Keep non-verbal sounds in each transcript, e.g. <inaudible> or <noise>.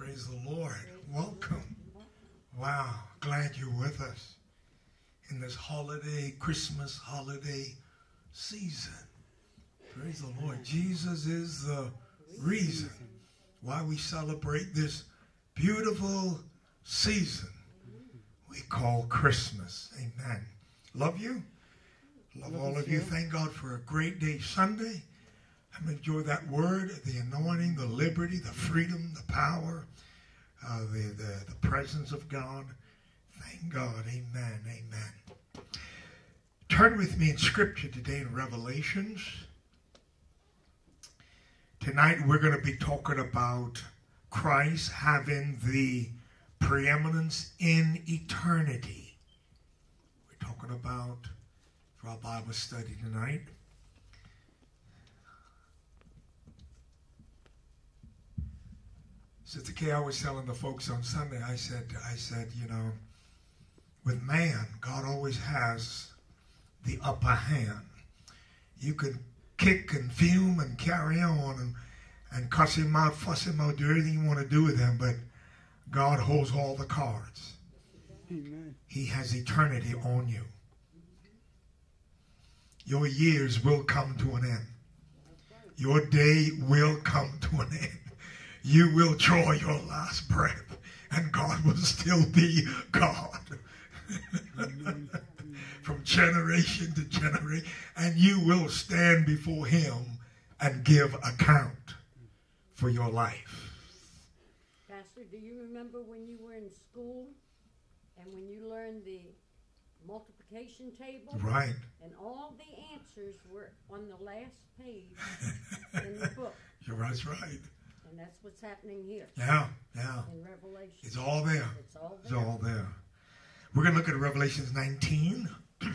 Praise the Lord. Welcome. Wow. Glad you're with us in this holiday, Christmas holiday season. Praise the Lord. Jesus is the reason why we celebrate this beautiful season we call Christmas. Amen. Love you. Love, all of you. Thank God for a great day Sunday. I'm enjoy that word, the anointing, the liberty, the freedom, the power, uh, the, the, the presence of God. Thank God. Amen. Amen. Turn with me in Scripture today in Revelations. Tonight we're going to be talking about Christ having the preeminence in eternity. We're talking about for our Bible study tonight. Sister Kay, I was telling the folks on Sunday, I said, I said, you know, with man, God always has the upper hand. You can kick and fume and carry on and, and cuss him out, fuss him out, do everything you want to do with him, but God holds all the cards. Amen. He has eternity on you. Your years will come to an end. Your day will come to an end. You will draw your last breath, and God will still be God. <laughs> From generation to generation, and you will stand before Him and give account for your life. Pastor, do you remember when you were in school and when you learned the multiplication table. Right. And all the answers were on the last page in the book. <laughs> You're that's right. And that's what's happening here. Yeah, yeah. In Revelation. It's all there. It's all there. It's all there. We're going to look at Revelations 19. <clears throat>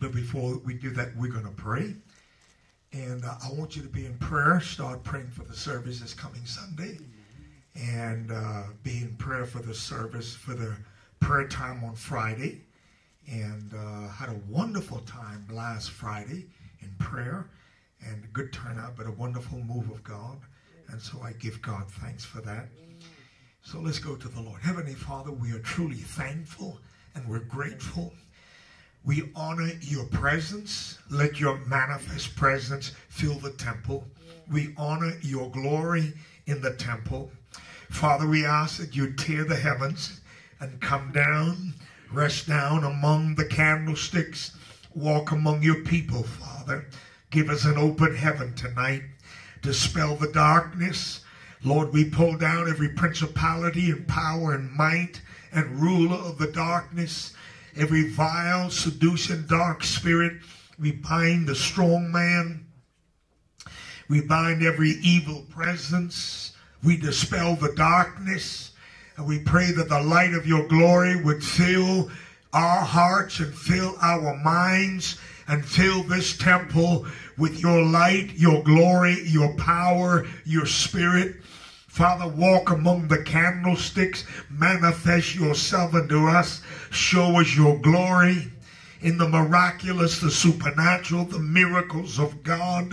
but before we do that, we're going to pray. And uh, I want you to be in prayer. Start praying for the service this coming Sunday. And uh, be in prayer for the service, for the prayer time on Friday and uh, had a wonderful time last Friday in prayer and a good turnout, but a wonderful move of God. And so I give God thanks for that. So let's go to the Lord. Heavenly Father, we are truly thankful and we're grateful. We honor your presence. Let your manifest presence fill the temple. We honor your glory in the temple. Father, we ask that you tear the heavens and come down, rest down among the candlesticks, walk among your people, Father. Give us an open heaven tonight, dispel the darkness. Lord, we pull down every principality and power and might and ruler of the darkness, every vile, seducing, dark spirit. We bind the strong man. We bind every evil presence. We dispel the darkness. And we pray that the light of your glory would fill our hearts and fill our minds and fill this temple with your light, your glory, your power, your spirit. Father, walk among the candlesticks, manifest yourself unto us, show us your glory in the miraculous, the supernatural, the miracles of God.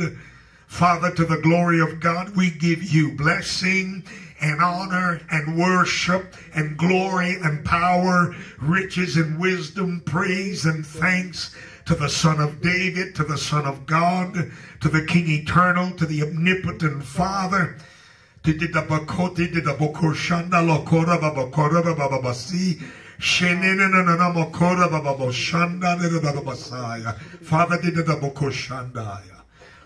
Father, to the glory of God, we give you blessing and honor and worship and glory and power, riches and wisdom, praise and thanks to the Son of David, to the Son of God, to the King eternal, to the omnipotent Father. Father, did the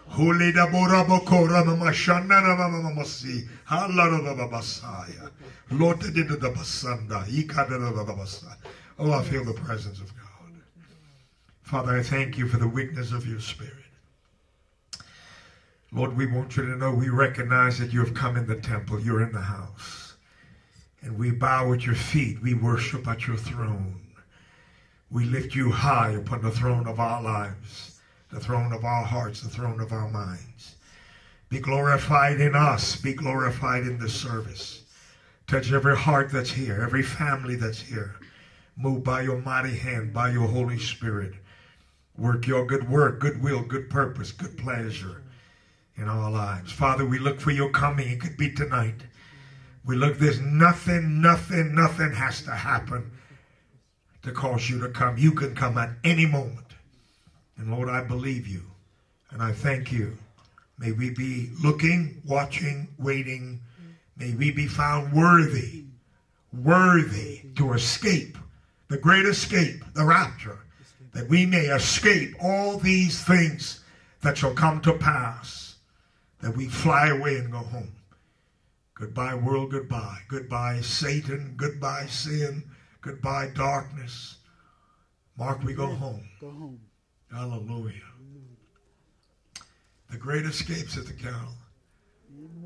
Holy da bora bokora mama shanda na mama masi. Halala da basaya. Lord did the basanda. Ikada da basa. Oh, I feel the presence of God. Father, I thank you for the weakness of your spirit. Lord, we want you to know we recognize that you have come in the temple. You're in the house. And we bow at your feet. We worship at your throne. We lift you high upon the throne of our lives the throne of our hearts, the throne of our minds. Be glorified in us. Be glorified in the service. Touch every heart that's here, every family that's here. Move by your mighty hand, by your Holy Spirit. Work your good work, good will, good purpose, good pleasure in our lives. Father, we look for your coming. It could be tonight. We look, there's nothing, nothing, nothing has to happen to cause you to come. You can come at any moment. And Lord, I believe you. And I thank you. May we be looking, watching, waiting. May we be found worthy, worthy to escape the great escape, the rapture, that we may escape all these things that shall come to pass, that we fly away and go home. Goodbye, world, goodbye. Goodbye, Satan. Goodbye, sin. Goodbye, darkness. Mark, we go home. Go home. Hallelujah. The great escape, the Carol.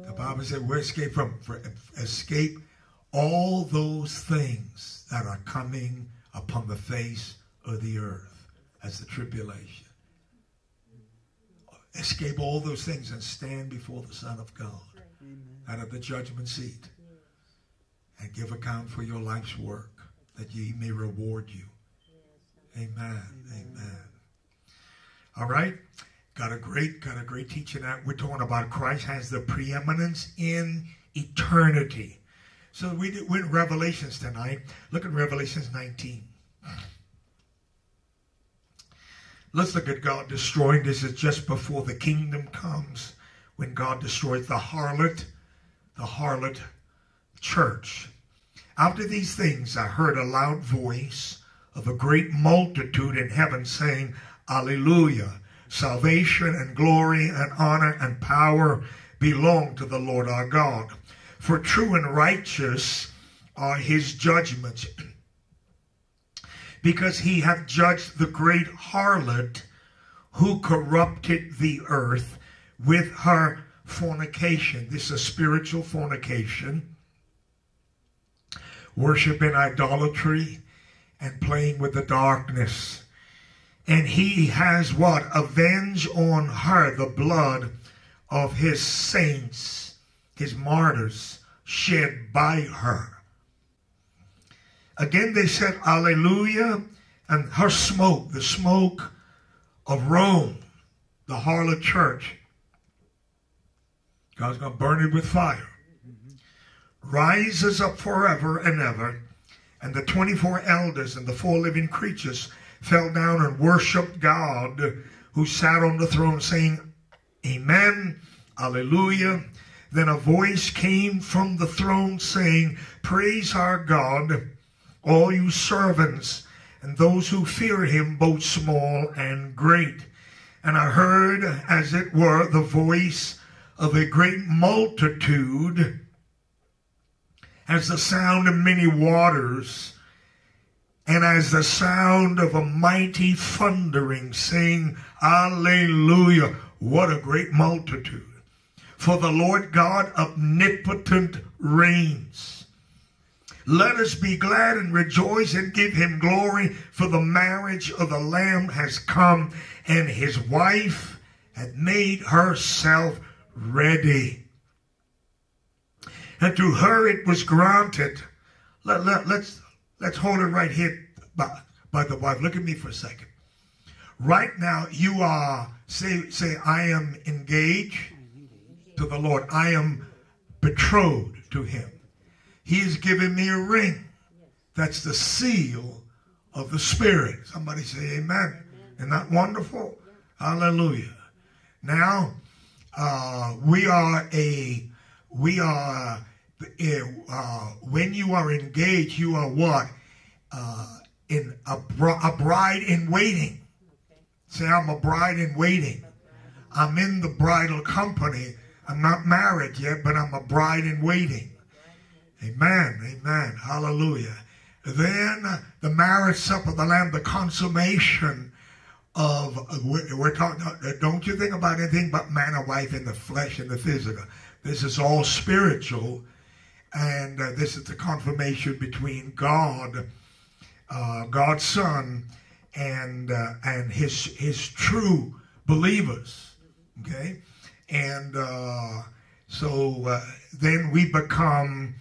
The Bible said we escape from for, escape all those things that are coming upon the face of the earth as the tribulation. Escape all those things and stand before the Son of God Amen. out of the judgment seat and give account for your life's work that ye may reward you. Amen. Amen. All right. Got a great, got a great teaching out. We're talking about Christ has the preeminence in eternity. So we do, we're in Revelations tonight. Look at Revelations 19. Let's look at God destroying. This is just before the kingdom comes, when God destroys the harlot, the harlot church. After these things, I heard a loud voice of a great multitude in heaven saying, Alleluia! Salvation and glory and honor and power belong to the Lord our God. For true and righteous are his judgments. <clears throat> because he hath judged the great harlot who corrupted the earth with her fornication. This is a spiritual fornication. Worship in idolatry and playing with the darkness. And he has what? Avenged on her the blood of his saints, his martyrs, shed by her. Again, they said, Alleluia, and her smoke, the smoke of Rome, the harlot church. God's going to burn it with fire. Rises up forever and ever. And the 24 elders and the four living creatures fell down and worshiped God who sat on the throne, saying, Amen, Alleluia. Then a voice came from the throne saying, Praise our God, all you servants and those who fear him, both small and great. And I heard, as it were, the voice of a great multitude, as the sound of many waters, and as the sound of a mighty thundering, saying, Alleluia! What a great multitude! For the Lord God omnipotent reigns. Let us be glad and rejoice and give him glory, for the marriage of the Lamb has come, and his wife had made herself ready. And to her it was granted. Let, let, let's, let's hold it right here by, by the wife. Look at me for a second. Right now, you are, say, say, I am engaged to the Lord. I am betrothed to him. He has given me a ring. That's the seal of the Spirit. Somebody say amen. Isn't that wonderful? Hallelujah. Now, uh, we are a, we are, uh, when you are engaged, you are what? Uh, in a, a bride in waiting. Say, I'm a bride in waiting. I'm in the bridal company. I'm not married yet, but I'm a bride in waiting. Amen. Amen. Hallelujah. Then the marriage supper of the Lamb, the consummation of, we're, talking, don't you think about anything but man and wife in the flesh and the physical. This is all spiritual. And uh, this is the confirmation between God, uh, God's Son, and uh, and his his true believers. Okay, and uh, so uh, then we become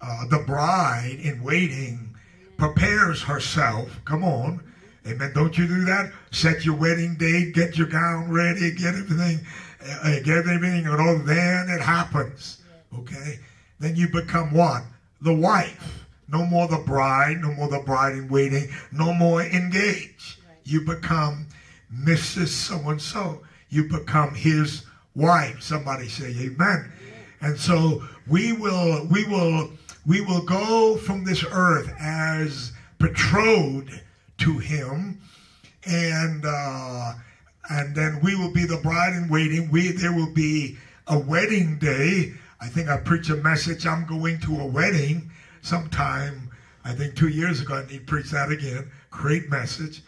uh, the bride in waiting prepares herself. Come on. Amen. Don't you do that? Set your wedding date, get your gown ready, get everything, uh, get everything, and all. Then it happens. Okay. then you become what? The wife. No more the bride, no more the bride in waiting, no more engaged. You become Mrs. So and so. You become his wife. Somebody say amen. And so we will, we will, we will go from this earth as betrothed to him, and uh, and then we will be the bride in waiting. We there will be a wedding day. I think I preached a message. I'm going to a wedding sometime. I think two years ago. I need to preach that again. Great message.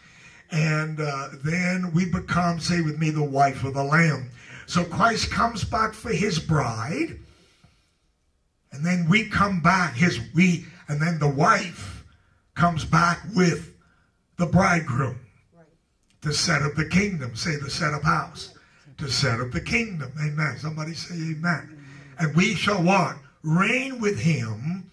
And uh, then we become, say with me, the wife of the Lamb. So Christ comes back for his bride. And then we come back, his we, and then the wife comes back with the bridegroom to set up the kingdom. Say the set up house. To set up the kingdom. Amen. Somebody say amen. And we shall what? Reign with him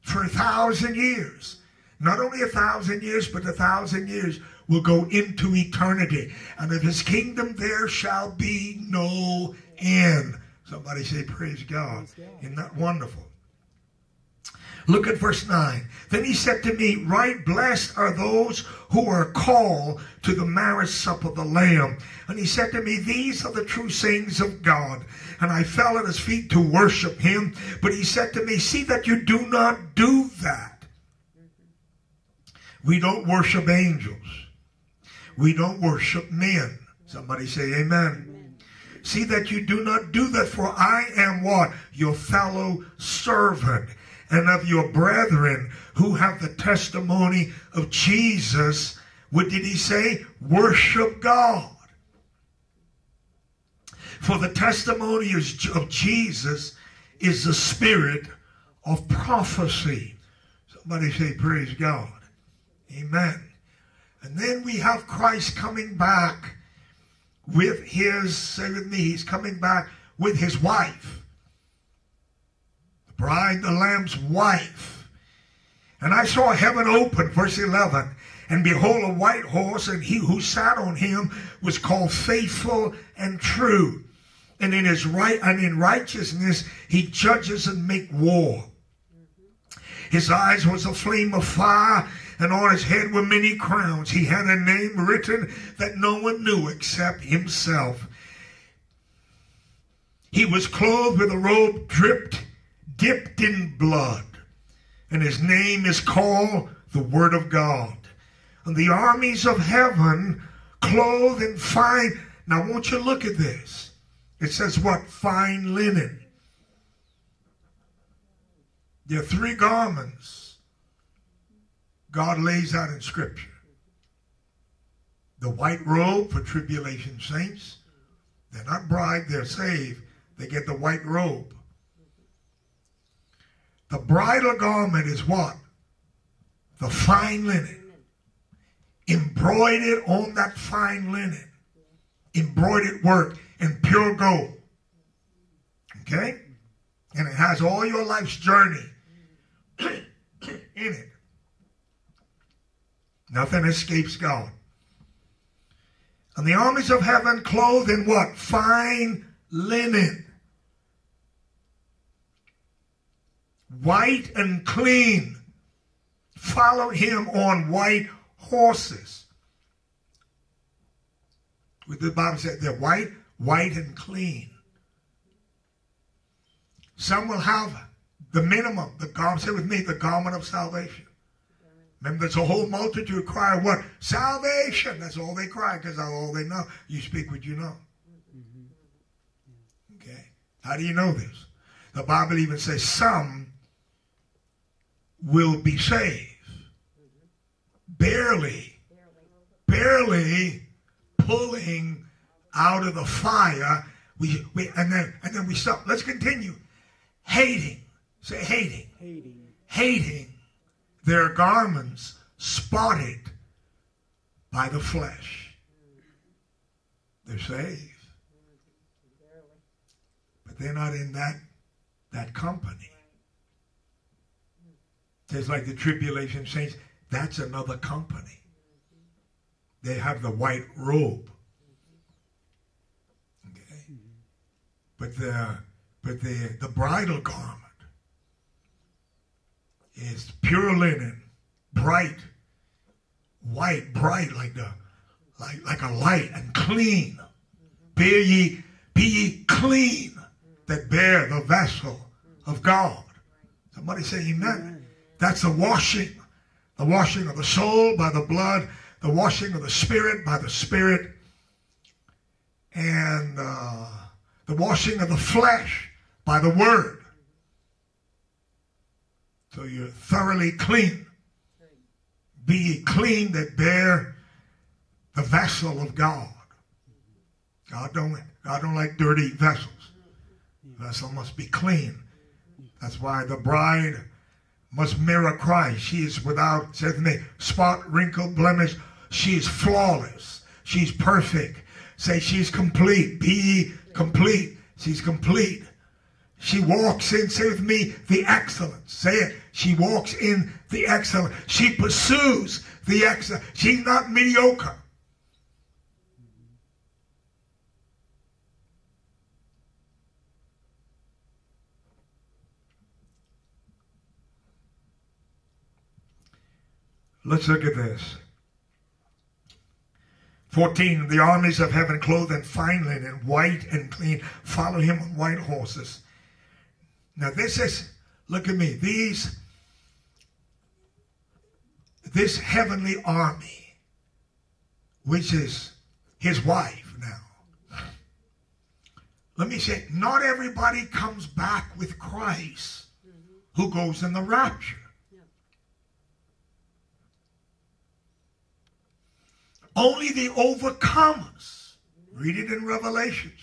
for a thousand years. Not only a thousand years, but a thousand years will go into eternity. And of his kingdom there shall be no end. Somebody say, Praise God. Isn't that wonderful? Look at verse 9. Then he said to me, Right blessed are those who are called to the marriage supper of the Lamb. And he said to me, These are the true sayings of God. And I fell at his feet to worship him. But he said to me, See that you do not do that. We don't worship angels. We don't worship men. Somebody say amen. See that you do not do that, for I am what? Your fellow servant and of your brethren who have the testimony of Jesus. What did he say? Worship God. For the testimony of Jesus is the spirit of prophecy. Somebody say, Praise God. Amen. And then we have Christ coming back with his, say with me, he's coming back with his wife. The bride, the Lamb's wife. And I saw heaven open, verse 11. And behold, a white horse, and he who sat on him was called faithful and true. And in his right and in righteousness he judges and make war. His eyes was a flame of fire, and on his head were many crowns. He had a name written that no one knew except himself. He was clothed with a robe dripped, dipped in blood, and his name is called the Word of God. And the armies of heaven, clothed in fine. Now, won't you look at this? It says what? Fine linen. There are three garments God lays out in Scripture the white robe for tribulation saints. They're not bride, they're saved. They get the white robe. The bridal garment is what? The fine linen. Embroidered on that fine linen. Embroidered work in pure gold. Okay? And it has all your life's journey <clears throat> in it. Nothing escapes God. And the armies of heaven clothed in what? Fine linen. White and clean. Followed him on white horses. With the Bible said, they're white, white and clean. Some will have the minimum, the garment, say with me, the garment of salvation. Remember, there's a whole multitude cry what? Salvation. That's all they cry because that's all they know. You speak what you know. Okay. How do you know this? The Bible even says some will be saved. Barely, barely pulling out of the fire. We, we and then and then we stop. Let's continue. Hating. Say hating. hating, Hating their garments spotted by the flesh. They're saved. But they're not in that that company. It's like the tribulation saints, that's another company. They have the white robe. Okay? But the but the the bridal garment, is pure linen, bright, white, bright like the like like a light and clean. Be ye be ye clean that bear the vessel of God. Somebody say amen. That's the washing. The washing of the soul by the blood, the washing of the spirit by the spirit, and uh, the washing of the flesh by the word. So you're thoroughly clean. Be ye clean that bear the vessel of God. God don't, God don't like dirty vessels. Vessel must be clean. That's why the bride must mirror Christ. She is without, says me, spot, wrinkle, blemish. She is flawless. She's perfect. Say she's complete. Be complete. She's complete. She walks in, say with me, the excellence. Say it. She walks in the excellence. She pursues the excellence. She's not mediocre. Let's look at this. 14. The armies of heaven, clothed in fine linen, white and clean, follow him on white horses. Now, this is, look at me, these, this heavenly army, which is his wife now. Let me say, not everybody comes back with Christ who goes in the rapture. Only the overcomers, read it in Revelations,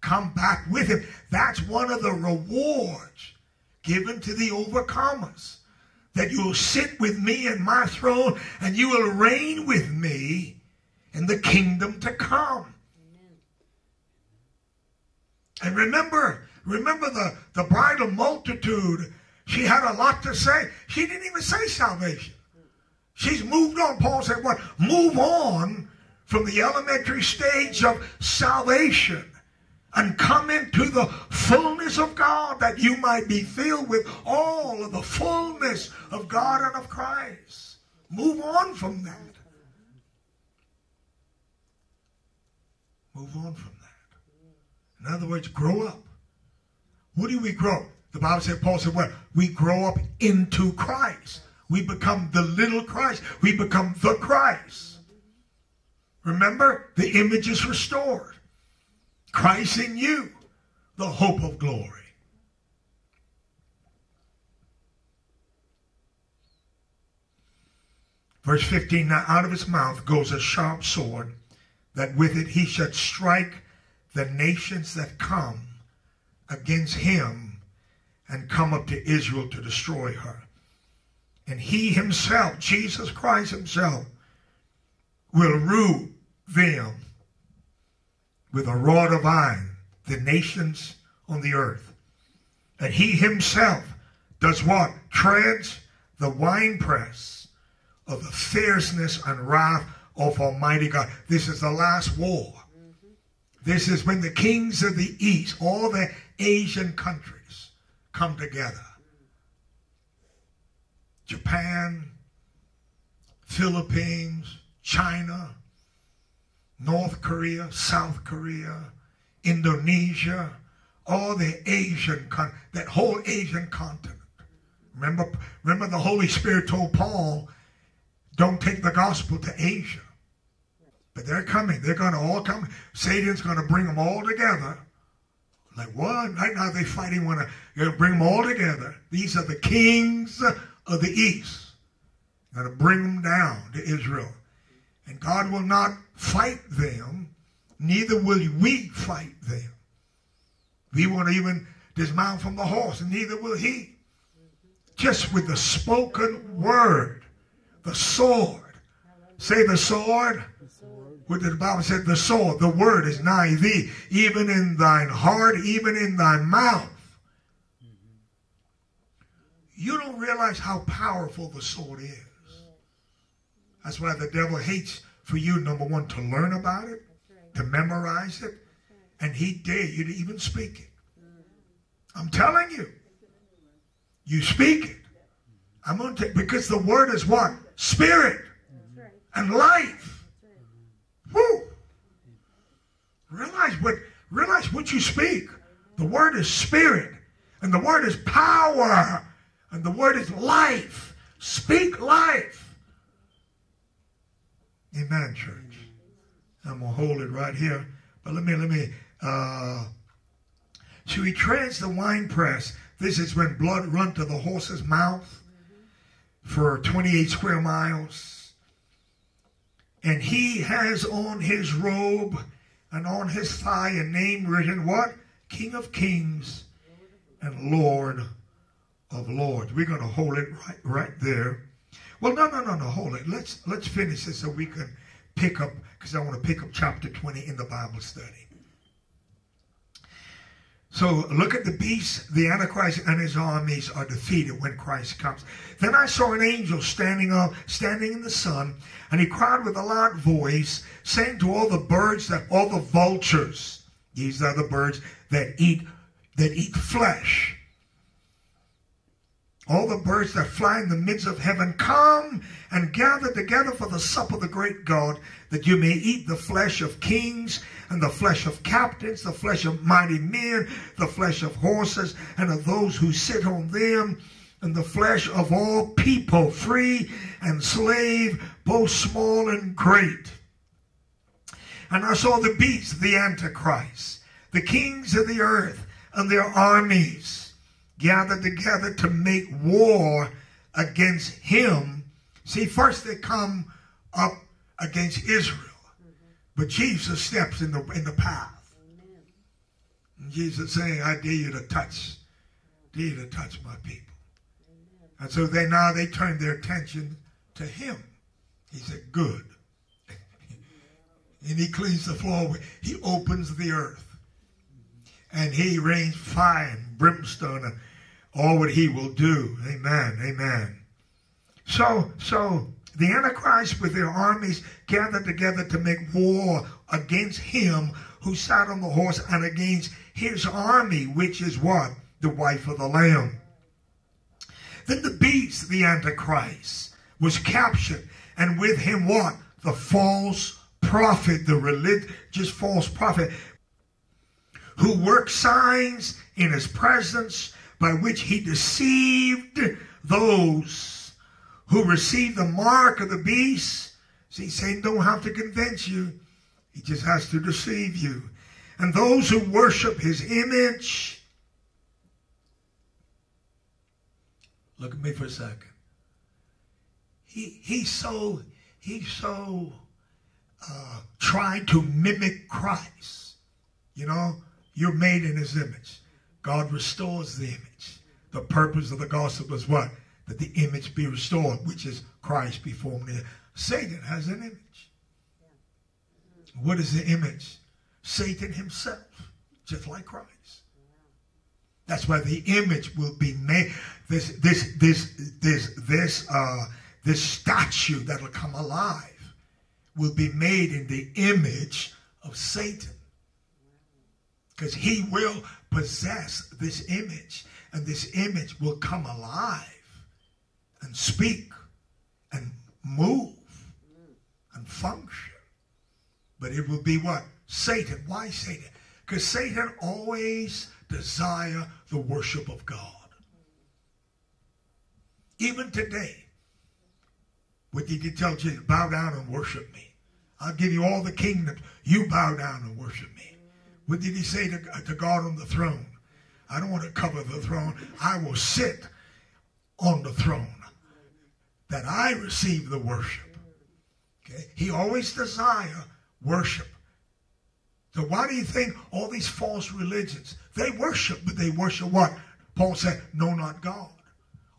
come back with him. That's one of the rewards given to the overcomers. That you will sit with me in my throne and you will reign with me in the kingdom to come. And remember, remember the, the bridal multitude, she had a lot to say. She didn't even say salvation. She's moved on. Paul said, what? Move on from the elementary stage of salvation and come into the fullness of God that you might be filled with all of the fullness of God and of Christ. Move on from that. Move on from that. In other words, grow up. What do we grow? The Bible said, Paul said, what? We grow up into Christ. We become the little Christ. We become the Christ. Remember, the image is restored. Christ in you, the hope of glory. Verse 15 Now out of his mouth goes a sharp sword, that with it he should strike the nations that come against him and come up to Israel to destroy her. And he himself, Jesus Christ himself, will rule them with a rod of iron, the nations on the earth. And he himself does what? Treads the winepress of the fierceness and wrath of Almighty God. This is the last war. This is when the kings of the east, all the Asian countries, come together Japan, Philippines, China, North Korea, South Korea, Indonesia, all the Asian, con- that whole Asian continent. Remember, remember the Holy Spirit told Paul, don't take the gospel to Asia. But they're coming. They're going to all come. Satan's going to bring them all together. Like what? Right now they're fighting one. To bring them all together. These are the kings of the east. Going to bring them down to Israel. And God will not fight them, neither will we fight them. We won't even dismount from the horse, and neither will he. Just with the spoken word, the sword. Say the sword. What did the Bible said, the sword, the word is nigh thee, even in thine heart, even in thy mouth you don't realize how powerful the sword is. That's why the devil hates for you, number one, to learn about it, to memorize it, and he dare you to even speak it. I'm telling you. You speak it. I'm going to take, because the word is what? Spirit right. and life. Right. Woo! Realize what realize what you speak. The word is spirit, and the word is power, and the word is life. Speak life. Amen, church. I'm gonna hold it right here. But let me let me uh so he treads the wine press. This is when blood run to the horse's mouth for 28 square miles and he has on his robe and on his thigh a name written what king of kings and lord of lords we're going to hold it right right there well no no no no hold it let's let's finish this so we can pick up because i want to pick up chapter 20 in the bible study so look at the beast, the Antichrist and his armies are defeated when Christ comes. Then I saw an angel standing up, standing in the sun, and he cried with a loud voice, saying to all the birds that all the vultures, these are the birds that eat that eat flesh. All the birds that fly in the midst of heaven, come and gather together for the supper of the great God, that you may eat the flesh of kings and the flesh of captains, the flesh of mighty men, the flesh of horses, and of those who sit on them, and the flesh of all people, free and slave, both small and great. And I saw the beast, the Antichrist, the kings of the earth, and their armies gathered together to make war against him. See, first they come up against Israel. But Jesus steps in the in the path. And Jesus saying, I dare you to touch, dare you to touch my people. And so they now they turn their attention to him. He said, Good. and he cleans the floor. He opens the earth. And he rains fire and brimstone all what he will do. Amen. Amen. So, so the Antichrist with their armies gathered together to make war against him who sat on the horse and against his army, which is what? The wife of the Lamb. Then the beast, the Antichrist, was captured, and with him what? The false prophet, the religious false prophet, who worked signs in his presence by which he deceived those who received the mark of the beast. See, Satan don't have to convince you. He just has to deceive you. And those who worship his image. Look at me for a second. He, he's so, he's so uh, trying to mimic Christ. You know, you're made in his image. God restores the image. The purpose of the gospel is what? That the image be restored, which is Christ before me. Satan has an image. What is the image? Satan himself, just like Christ. That's why the image will be made. This, this, this, this, this, uh, this statue that'll come alive will be made in the image of Satan. Because he will possess this image, and this image will come alive and speak and move and function. But it will be what? Satan. Why Satan? Because Satan always desire the worship of God. Even today, what did he tell Jesus? Bow down and worship me. I'll give you all the kingdoms. You bow down and worship me. What did he say to, to God on the throne? I don't want to cover the throne. I will sit on the throne that I receive the worship. Okay? He always desire worship. So why do you think all these false religions, they worship, but they worship what? Paul said, no, not God.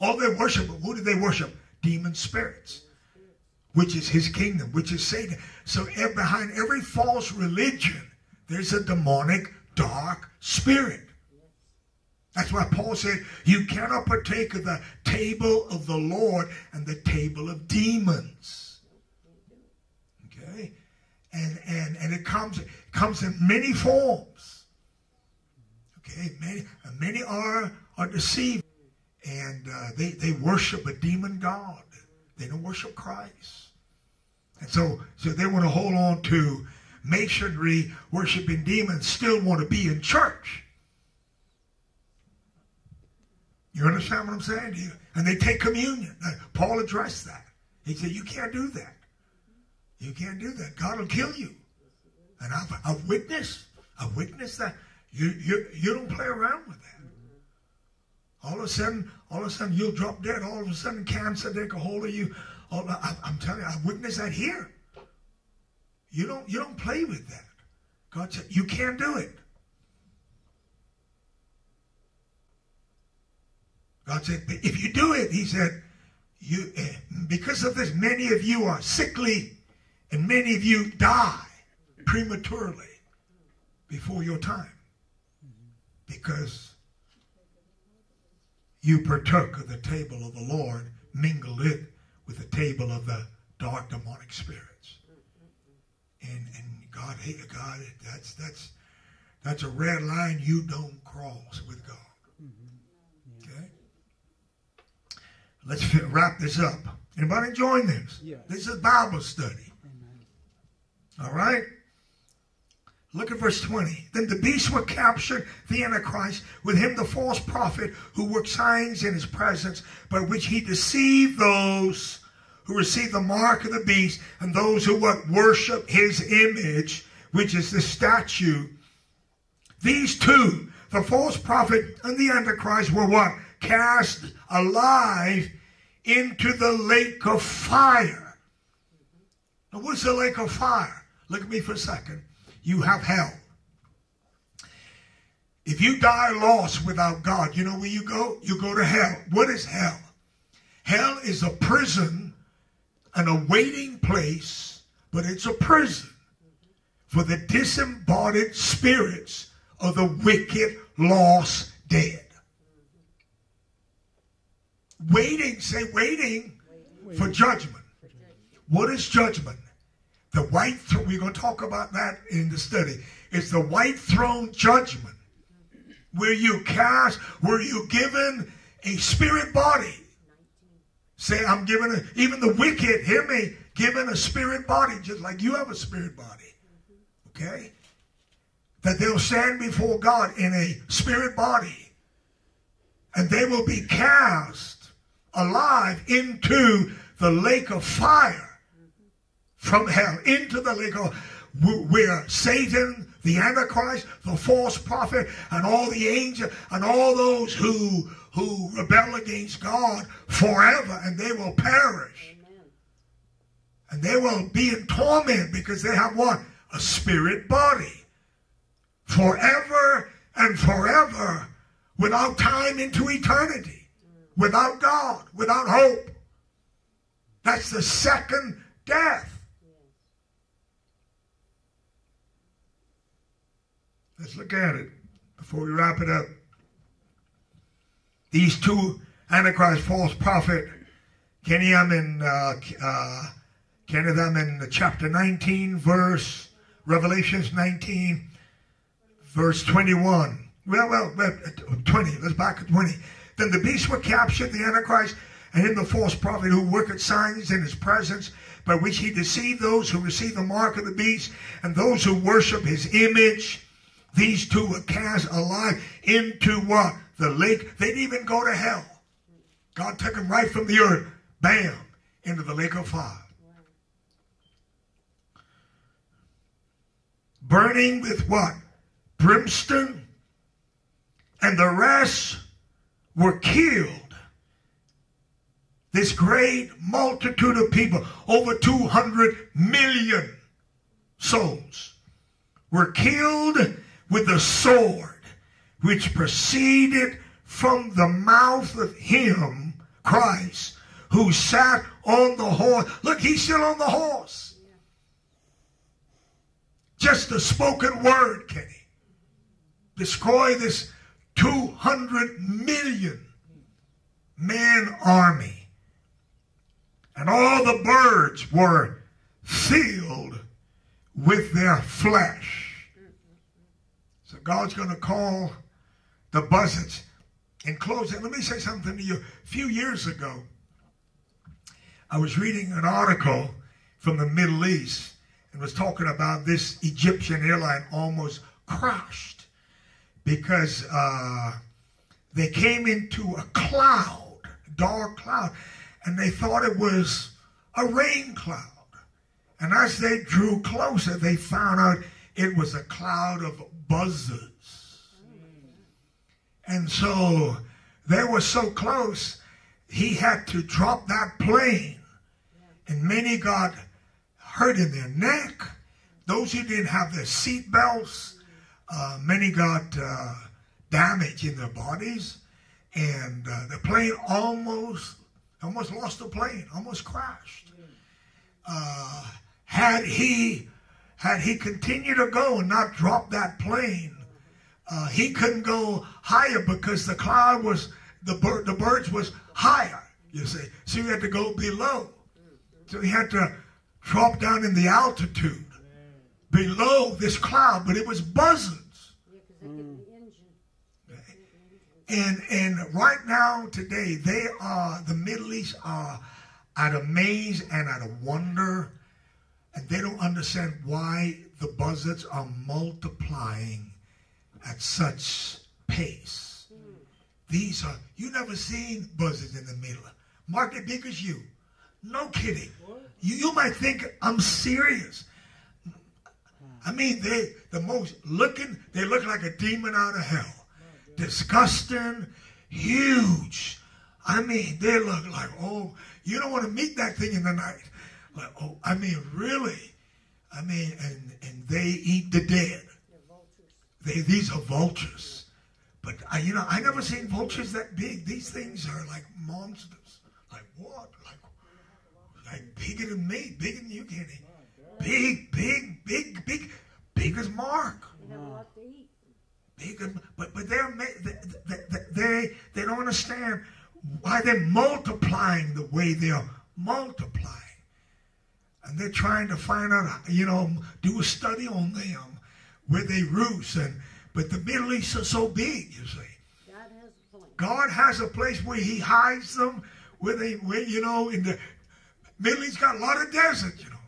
All they worship, but who do they worship? Demon spirits, which is his kingdom, which is Satan. So behind every false religion, there's a demonic, dark spirit. That's why Paul said, you cannot partake of the table of the Lord and the table of demons. Okay? And and and it comes comes in many forms. Okay, many many are are deceived. And uh, they, they worship a demon God. They don't worship Christ. And so, so they want to hold on to masonry, worshiping demons, still want to be in church. You understand what I'm saying you? And they take communion. Paul addressed that. He said, You can't do that. You can't do that. God will kill you. And I've, I've witnessed, I've witnessed that. You, you, you don't play around with that. All of a sudden, all of a sudden you'll drop dead. All of a sudden cancer take a hold of you. All, I, I'm telling you, I've witnessed that here. You don't, you don't play with that. God said, you can't do it. God said, if you do it, he said, you, eh, because of this, many of you are sickly and many of you die prematurely before your time because you partook of the table of the Lord, mingled it with the table of the dark demonic spirits. And, and God, God, that's that's that's a red line you don't cross with God. Okay. Let's wrap this up. Anybody enjoying this? Yes. This is Bible study. Amen. All right. Look at verse 20. Then the beast will capture the Antichrist, with him the false prophet who works signs in his presence, by which he deceived those who receive the mark of the beast and those who what worship his image, which is the statue. These two, the false prophet and the Antichrist, were what? Cast alive into the lake of fire. Now, what's the lake of fire? Look at me for a second you have hell. If you die lost without God, you know where you go? You go to hell. What is hell? Hell is a prison, an awaiting place, but it's a prison for the disembodied spirits of the wicked, lost, dead. Waiting, say waiting, for judgment. What is judgment? The white throne, we're going to talk about that in the study. It's the white throne judgment where you cast, where you given a spirit body. Say, I'm given a, even the wicked, hear me, given a spirit body, just like you have a spirit body. Okay? That they'll stand before God in a spirit body. And they will be cast alive into the lake of fire from hell into the lake of where Satan, the Antichrist, the false prophet, and all the angels, and all those who who rebel against God forever, and they will perish. Amen. And they will be in torment because they have what? A spirit body. Forever and forever, without time into eternity, without God, without hope. That's the second death. Let's look at it before we wrap it up. These two Antichrist, false prophet, Kenny, I'm in, uh, uh, I'm in chapter 19, verse, Revelations 19, verse 21. Well, well, 20. Let's back at 20. Then the beast were captured, the Antichrist, and him the false prophet who worketh signs in his presence, by which he deceived those who receive the mark of the beast, and those who worship his image these two were cast alive into what? The lake. They didn't even go to hell. God took them right from the earth, bam, into the lake of fire. Burning with what? Brimstone. And the rest were killed. This great multitude of people, over 200 million souls, were killed with the sword which proceeded from the mouth of him, Christ, who sat on the horse. Look, he's still on the horse. Just a spoken word, Kenny. Destroy this 200 million man army. And all the birds were filled with their flesh. So God's going to call the buzzards in closing, let me say something to you. A few years ago, I was reading an article from the Middle East and was talking about this Egyptian airline almost crashed because uh, they came into a cloud, dark cloud, and they thought it was a rain cloud. And as they drew closer, they found out it was a cloud of buzzards. And so they were so close, he had to drop that plane. And many got hurt in their neck. Those who didn't have their seat belts, uh, many got uh, damage in their bodies. And uh, the plane almost, almost lost the plane, almost crashed. Uh, had he had he continued to go and not drop that plane, uh, he couldn't go higher because the cloud was the the birds was higher. You see, so he had to go below. So he had to drop down in the altitude below this cloud, but it was buzzards. Mm. And and right now today they are the Middle East are at a maze and at a wonder, and they don't understand why the buzzards are multiplying at such pace. These are you never seen buzzards in the middle. Market big as you. No kidding. You, you might think I'm serious. I mean, they the most looking, they look like a demon out of hell. Disgusting, huge. I mean, they look like, oh, you don't want to meet that thing in the night. Like, oh, I mean, really. I mean, and, and they eat the dead. They, these are vultures. But, I, you know, I never seen vultures that big. These things are like monsters. Like what? Like like bigger than me, bigger than you, Kenny. Big, big, big, big, big as Mark. Big, but but they're they, they they don't understand why they're multiplying the way they're multiplying, and they're trying to find out, you know, do a study on them where they roost, and but the Middle East is so big, you see. God has a place. God has a place where He hides them, where they, where you know, in the Middle East got a lot of desert, you know,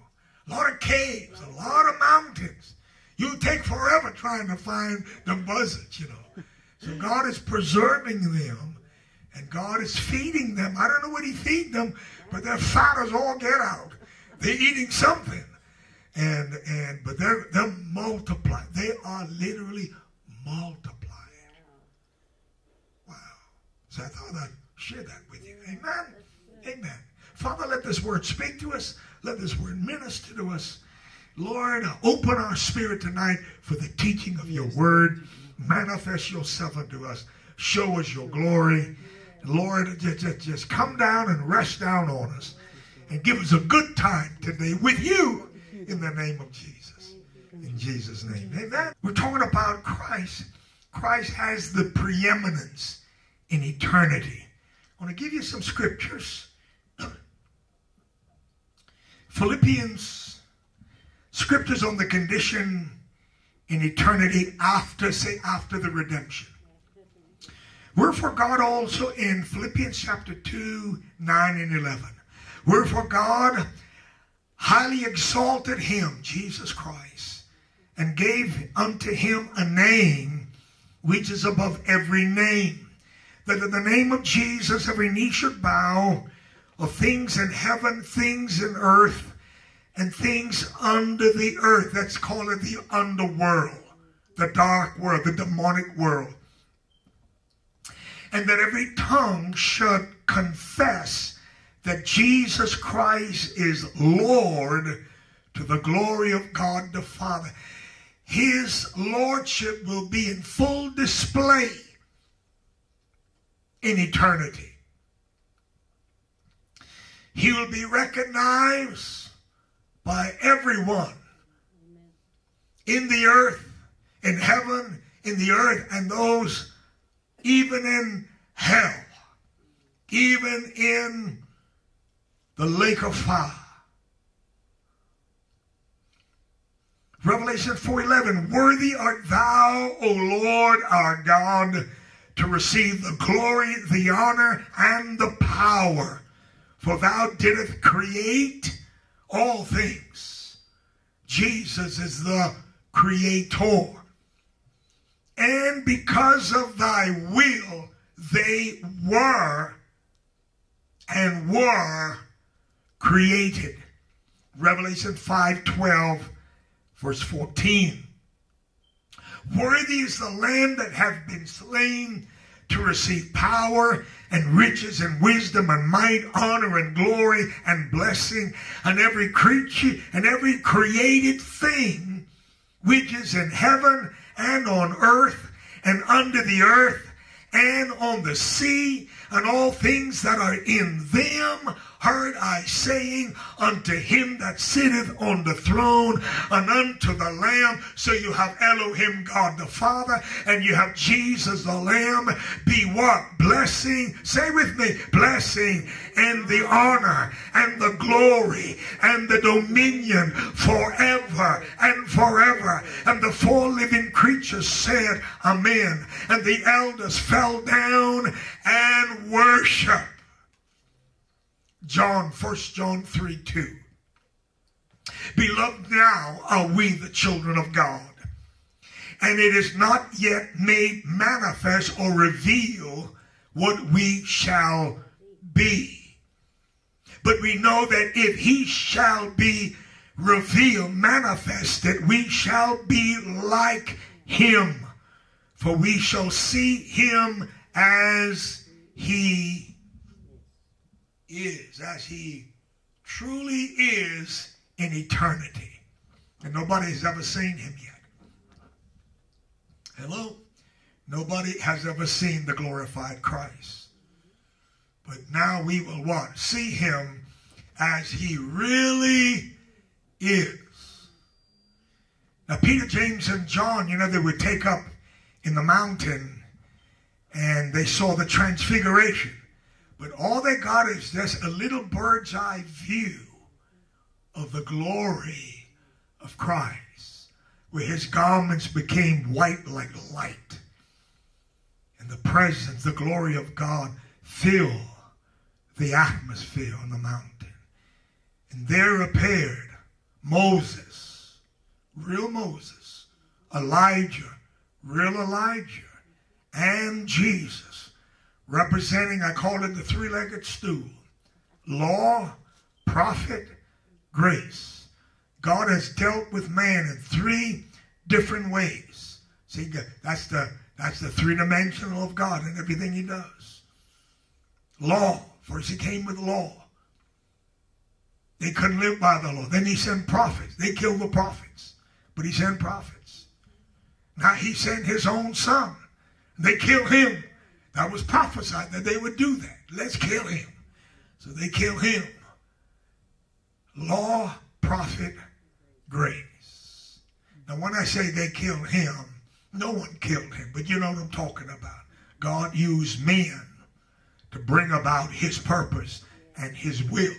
a lot of caves, a lot of mountains. You take forever trying to find the buzzards, you know. So God is preserving them and God is feeding them. I don't know what he feed them, but they're fat all get out. They're eating something. And and but they're they're multiplying. They are literally multiplying. Wow. So I thought I'd share that with you. Amen. Amen. Father, let this word speak to us. Let this word minister to us. Lord, open our spirit tonight for the teaching of your word. Manifest yourself unto us. Show us your glory. Lord, just, just, just come down and rest down on us and give us a good time today with you in the name of Jesus. In Jesus' name. Amen. We're talking about Christ. Christ has the preeminence in eternity. I want to give you some scriptures Philippians, scriptures on the condition in eternity after, say, after the redemption. Wherefore God also in Philippians chapter 2, 9 and 11. Wherefore God highly exalted him, Jesus Christ, and gave unto him a name which is above every name, that in the name of Jesus every knee should bow of things in heaven, things in earth, and things under the earth. Let's call it the underworld, the dark world, the demonic world. And that every tongue should confess that Jesus Christ is Lord to the glory of God the Father. His lordship will be in full display in eternity. He will be recognized by everyone in the earth, in heaven, in the earth, and those even in hell, even in the lake of fire. Revelation 4:11 Worthy art thou, O Lord our God, to receive the glory, the honor, and the power. For thou didst create all things. Jesus is the creator. And because of thy will, they were and were created. Revelation 5:12 verse 14. Worthy is the lamb that hath been slain to receive power and riches and wisdom and might, honor and glory and blessing, and every creature and every created thing which is in heaven and on earth and under the earth and on the sea and all things that are in them heard I saying unto him that sitteth on the throne and unto the Lamb. So you have Elohim God the Father and you have Jesus the Lamb. Be what? Blessing. Say with me, blessing and the honor and the glory and the dominion forever and forever. And the four living creatures said, Amen. And the elders fell down and worship. John, 1 John 3 2. Beloved, now are we the children of God, and it is not yet made manifest or revealed what we shall be. But we know that if he shall be revealed, manifested, we shall be like him, for we shall see him as he is, as he truly is in eternity. And nobody's ever seen him yet. Hello? Nobody has ever seen the glorified Christ. But now we will what? See him as he really is. Now, Peter, James, and John, you know, they would take up in the mountain and they saw the transfiguration. But all they got is just a little bird's eye view of the glory of Christ, where his garments became white like light. And the presence, the glory of God filled the atmosphere on the mountain. And there appeared Moses, real Moses, Elijah, real Elijah, and Jesus representing, I call it the three legged stool law, prophet, grace. God has dealt with man in three different ways. See, that's the that's the three dimensional of God and everything he does. Law. First he came with law. They couldn't live by the law. Then he sent prophets. They killed the prophets. But he sent prophets. Now he sent his own son. They killed him. That was prophesied that they would do that. Let's kill him. So they kill him. Law, prophet, grace. Now, when I say they killed him, no one killed him, but you know what I'm talking about. God used men to bring about his purpose and his will.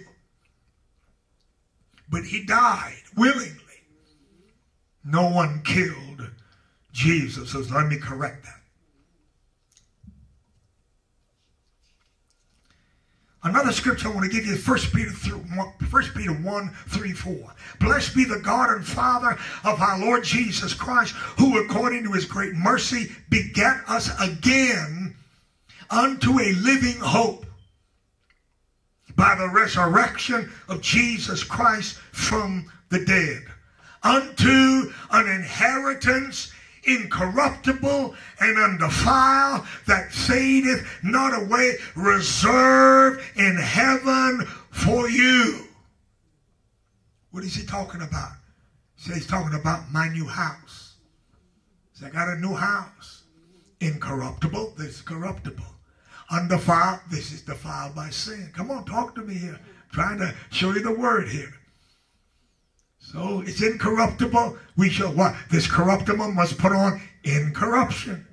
But he died willingly. No one killed Jesus. says, let me correct that. Another scripture I want to give you is 1 Peter, 1 Peter 1, 3, 4. Blessed be the God and Father of our Lord Jesus Christ, who according to his great mercy begat us again unto a living hope by the resurrection of Jesus Christ from the dead, unto an inheritance incorruptible and undefiled, that fadeth not away, reserved in heaven for you. What is he talking about? He he's talking about my new house. He I got a new house. Incorruptible, this is corruptible. Undefiled, this is defiled by sin. Come on, talk to me here. I'm trying to show you the word here. So it's incorruptible. We shall what? This corruptible must put on incorruption.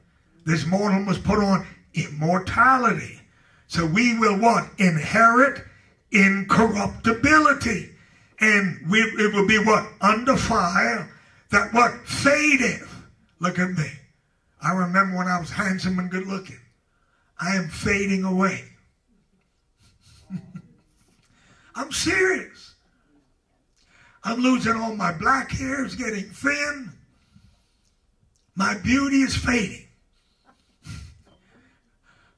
This mortal must put on immortality. So we will what? Inherit incorruptibility. And we, it will be what? Undefiled. That what? Fadeth. Look at me. I remember when I was handsome and good looking. I am fading away. <laughs> I'm serious. I'm losing all my black hair, it's getting thin. My beauty is fading.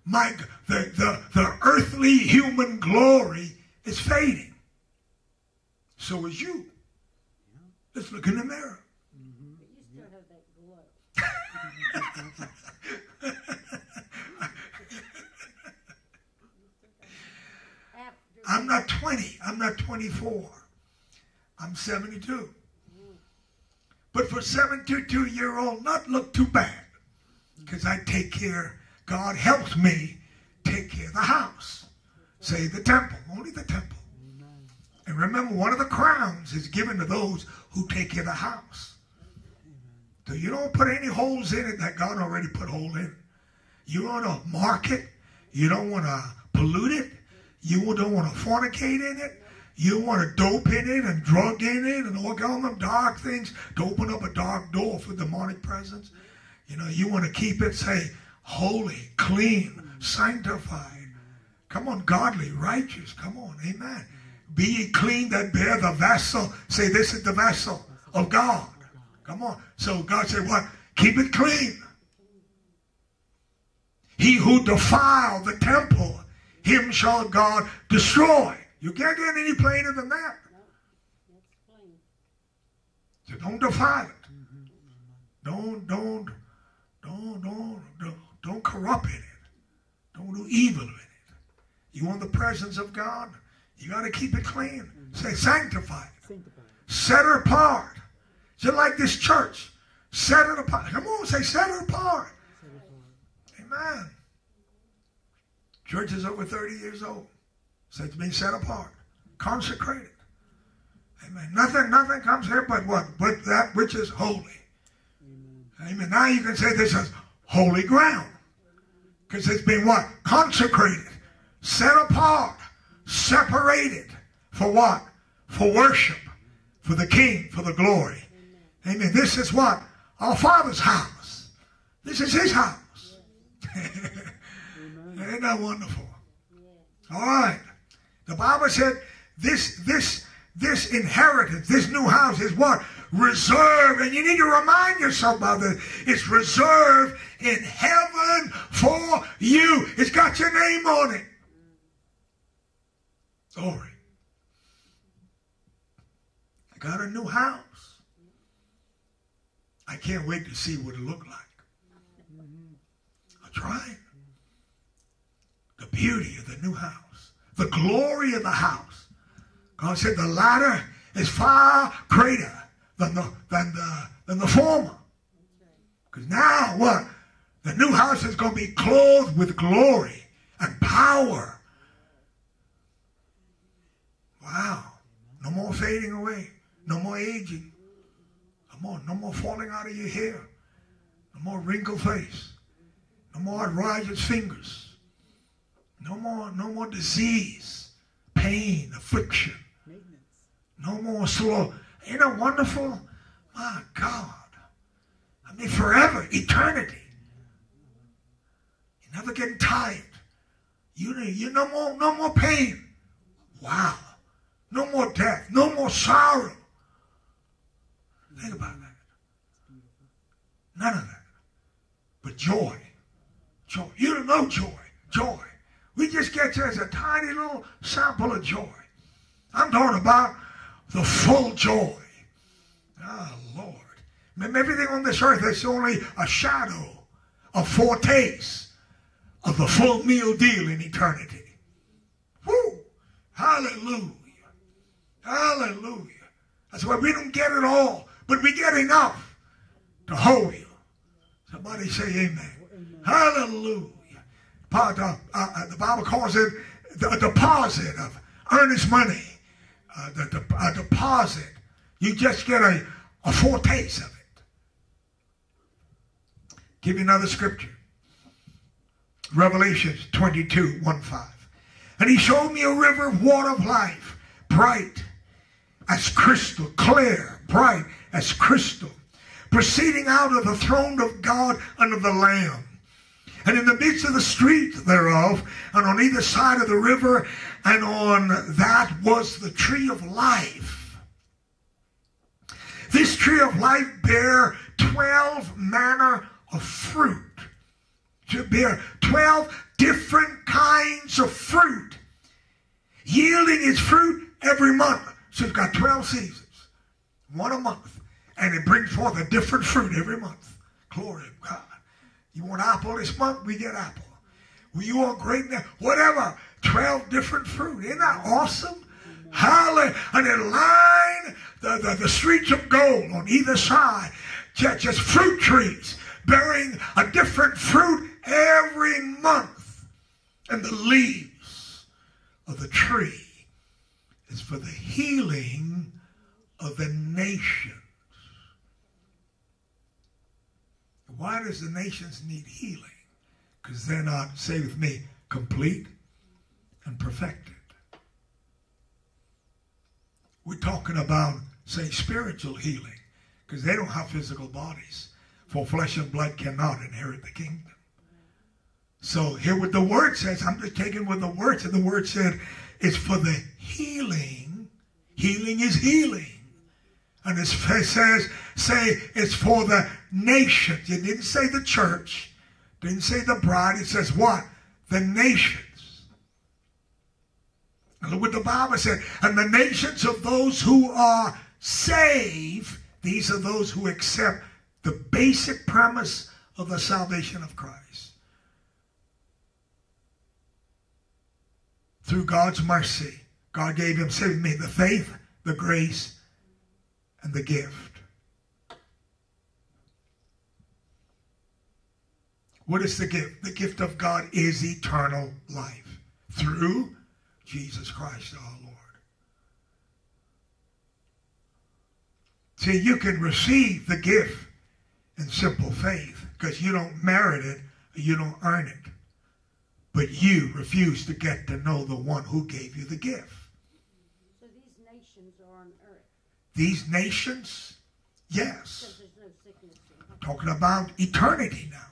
My, the, the, the earthly human glory is fading. So is you. Let's look in the mirror. But you still have that glow. After I'm not 20. I'm not 24. I'm 72. But for 72 year old, not look too bad. Because I take care, God helps me take care of the house. Say the temple, only the temple. And remember, one of the crowns is given to those who take care of the house. So you don't put any holes in it that God already put hole in. You want to mark it. You don't want to pollute it. You don't want to fornicate in it. You want to dope in it and drug in it and all kind of dark things to open up a dark door for demonic presence. You know, you want to keep it, say, holy, clean, sanctified. Come on, godly, righteous. Come on, amen. Be ye clean that bear the vessel. Say, this is the vessel of God. Come on. So God said, what? Keep it clean. He who defile the temple, him shall God destroy. You can't get any plainer than that. So don't defile it. Don't, don't, don't, don't, don't, don't corrupt in it. Don't do evil in it. You want the presence of God? You got to keep it clean. Say sanctify it. Sanctified. Set it apart. Just like this church. Set it apart. Come on, say set it. Set apart. Amen. Church is over 30 years old. So it's been set apart, consecrated. Amen. Nothing, nothing comes here but what? But that which is holy. Amen. Amen. Now you can say this is holy ground. Because it's been what? Consecrated, set apart, separated. For what? For worship, for the King, for the glory. Amen. This is what? Our Father's house. This is His house. <laughs> Amen. Ain't that wonderful? All right. The Bible said this this this inheritance, this new house is what? Reserved. And you need to remind yourself about this. It's reserved in heaven for you. It's got your name on it. Glory. I got a new house. I can't wait to see what it look like. I'm trying the beauty of the new house, the glory of the house. God said the latter is far greater than the than the than the former. Because now what? The new house is going to be clothed with glory and power. Wow. No more fading away. No more aging. No more, no more falling out of your hair. No more wrinkled face. No more arthritis fingers. No more, no more disease, pain, affliction. Maintenance. No more slow. Ain't that wonderful? My God. I mean, forever, eternity. You're never getting tired. You, you no more, no more pain. Wow. No more death. No more sorrow. Think about that. None of that. But joy. Joy. You don't know joy. Joy. We just get you as a tiny little sample of joy. I'm talking about the full joy. Ah, Lord. Everything on this earth is only a shadow, a foretaste of the full meal deal in eternity. Woo! Hallelujah. Hallelujah. That's why we don't get it all, but we get enough to hold you. Somebody say amen. Hallelujah. Uh, uh, the Bible calls it the, a deposit of earnest money. Uh, the, the, a deposit. You just get a, a foretaste of it. Give you another scripture. Revelations 22, 1 5. And he showed me a river of water of life, bright as crystal, clear, bright as crystal, proceeding out of the throne of God of the Lamb. And in the midst of the street thereof, and on either side of the river, and on that was the tree of life. This tree of life bare twelve manner of fruit. To bear twelve different kinds of fruit, yielding its fruit every month. So it's got 12 seasons, one a month, and it brings forth a different fruit every month. Glory to God. You want apple this month? We get apple. Well, you want grape now? Whatever. 12 different fruit. Isn't that awesome? Hallelujah. And then line the, the, the streets of gold on either side. Just, just fruit trees bearing a different fruit every month. And the leaves of the tree is for the healing of the nations. Why does the nations need healing? Because they're not, say with me, complete and perfected. We're talking about, say, spiritual healing, because they don't have physical bodies. For flesh and blood cannot inherit the kingdom. So here what the word says, I'm just taking what the word said. The word said it's for the healing. Healing is healing. And it says, say it's for the nations. It didn't say the church. Didn't say the bride. It says what? The nations. And look what the Bible said. And the nations of those who are saved, these are those who accept the basic premise of the salvation of Christ. Through God's mercy, God gave him, say me, the faith, the grace, and the gift. What is the gift? The gift of God is eternal life through Jesus Christ our Lord. See, you can receive the gift in simple faith because you don't merit it, you don't earn it. But you refuse to get to know the one who gave you the gift. So these nations are on earth. These nations, yes. No talking about eternity now.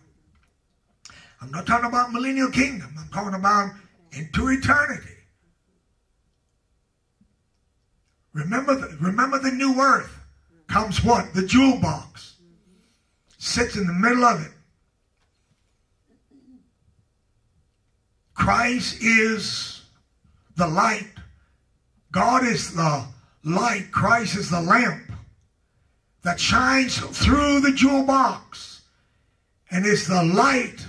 I'm not talking about millennial kingdom. I'm talking about into eternity. Remember the, remember the new earth comes what? The jewel box. Sits in the middle of it. Christ is the light. God is the light. Christ is the lamp that shines through the jewel box and is the light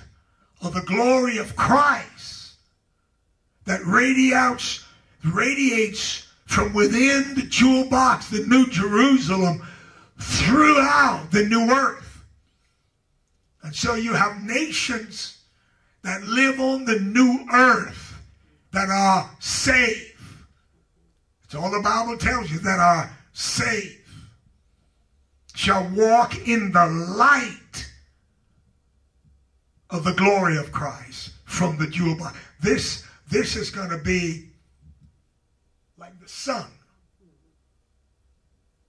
of the glory of Christ that radiates, radiates from within the jewel box, the new Jerusalem, throughout the new earth. And so you have nations that live on the new earth that are saved. It's all the Bible tells you that are saved shall walk in the light of the glory of Christ from the jewel box. This, this is going to be like the sun.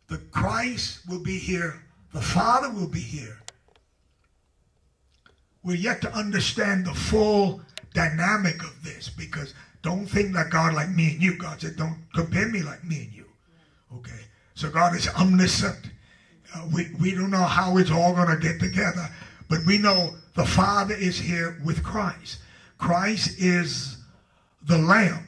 The Christ will be here. The Father will be here. We're yet to understand the full dynamic of this because don't think that God like me and you. God said, don't compare me like me and you. Okay. So God is omniscient. Uh, we, we don't know how it's all going to get together, but we know the Father is here with Christ. Christ is the lamp.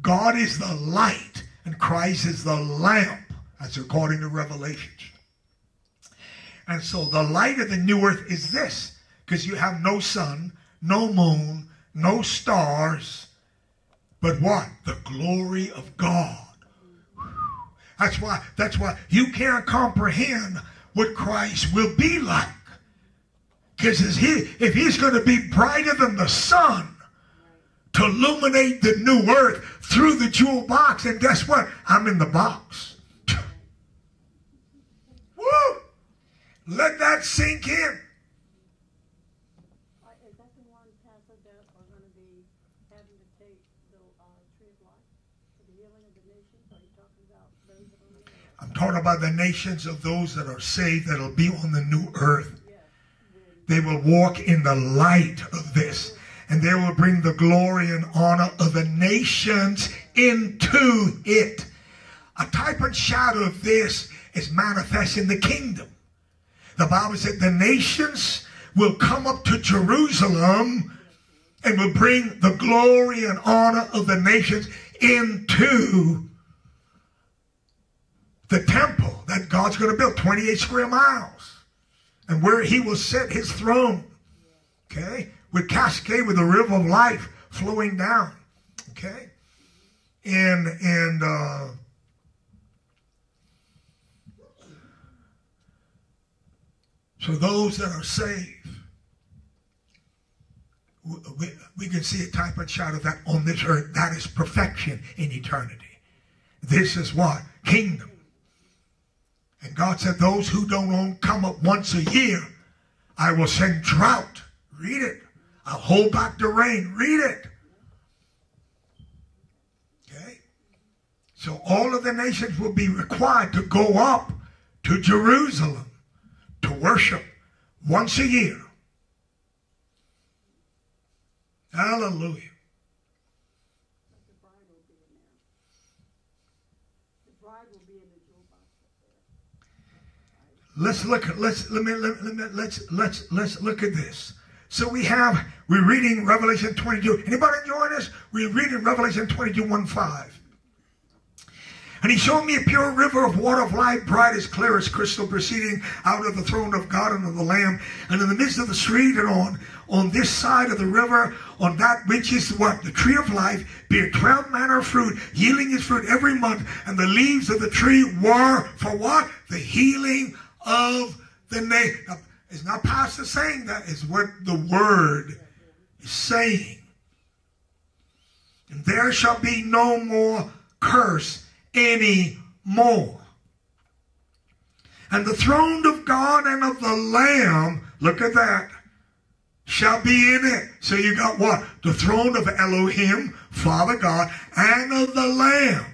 God is the light, and Christ is the lamp. That's according to Revelation. And so the light of the new earth is this, because you have no sun, no moon, no stars, but what? The glory of God. That's why, that's why you can't comprehend what Christ will be like. Because he, if he's going to be brighter than the sun to illuminate the new earth through the jewel box, and guess what? I'm in the box. <laughs> Woo! Let that sink in. Is that the one, Pastor, that are going to be having to take the uh, tree for the healing of the nations? Are you talking about those that are on the earth? I'm talking about the nations of those that are saved that'll be on the new earth. They will walk in the light of this. And they will bring the glory and honor of the nations into it. A type and shadow of this is manifest in the kingdom. The Bible said the nations will come up to Jerusalem and will bring the glory and honor of the nations into the temple that God's going to build, 28 square miles, and where he will set his throne. Okay? With cascade with the river of life flowing down. Okay? And, and, uh, so those that are saved, we, we can see a type and shadow that on this earth. That is perfection in eternity. This is what? Kingdom. And God said, those who don't come up once a year, I will send drought. Read it. I'll hold back the rain. Read it. Okay? So all of the nations will be required to go up to Jerusalem to worship once a year. Hallelujah. Let's look let's let me let, me let's let's let's look at this. So we have we're reading Revelation 22. Anybody enjoying this? We're reading Revelation 22, 1 5. And he showed me a pure river of water of life, bright as clear as crystal, proceeding out of the throne of God and of the Lamb. And in the midst of the street and on, on this side of the river, on that which is what? The tree of life, bear twelve manner of fruit, yielding its fruit every month. And the leaves of the tree were for what? The healing of the nation. It's not pastor saying that, it's what the word is saying. And there shall be no more curse any more. And the throne of God and of the Lamb, look at that, shall be in it. So you got what? The throne of Elohim, Father God, and of the Lamb.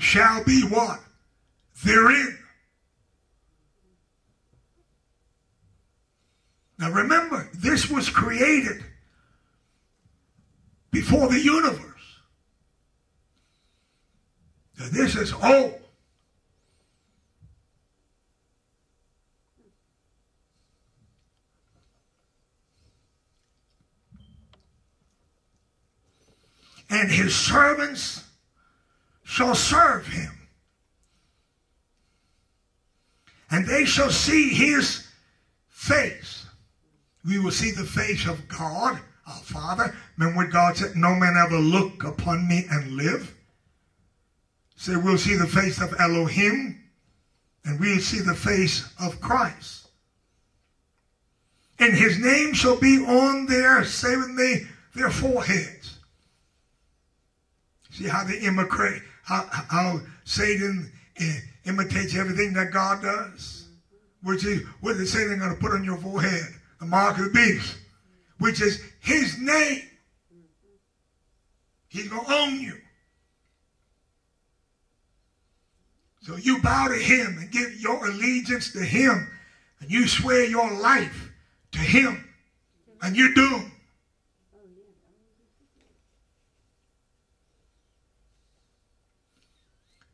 Shall be what? Therein. Now remember, this was created before the universe. Now this is old. And his servants shall serve him. And they shall see his face we will see the face of God, our Father. Remember what God said, no man ever look upon me and live. Say so we'll see the face of Elohim and we'll see the face of Christ. And his name shall be on their, say with me, their foreheads. See how they imitate, how, how Satan eh, imitates everything that God does? Which is, what say they're going to put on your forehead? the mark of the beast, which is his name. He's going to own you. So you bow to him and give your allegiance to him, and you swear your life to him, and you're doomed.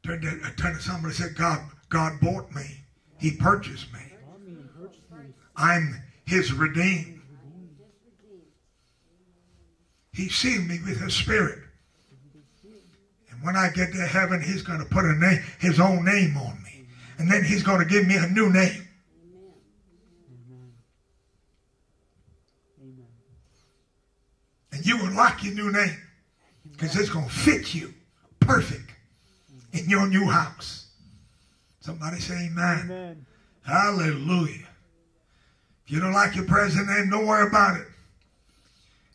Turn to, turn to somebody and say, God, God bought me. He purchased me. I'm his redeemed. He sealed me with his spirit. And when I get to heaven, he's going to put a name, his own name on me. And then he's going to give me a new name. And you will like your new name because it's going to fit you perfect in your new house. Somebody say amen. amen. Hallelujah. If you don't like your present name, don't worry about it.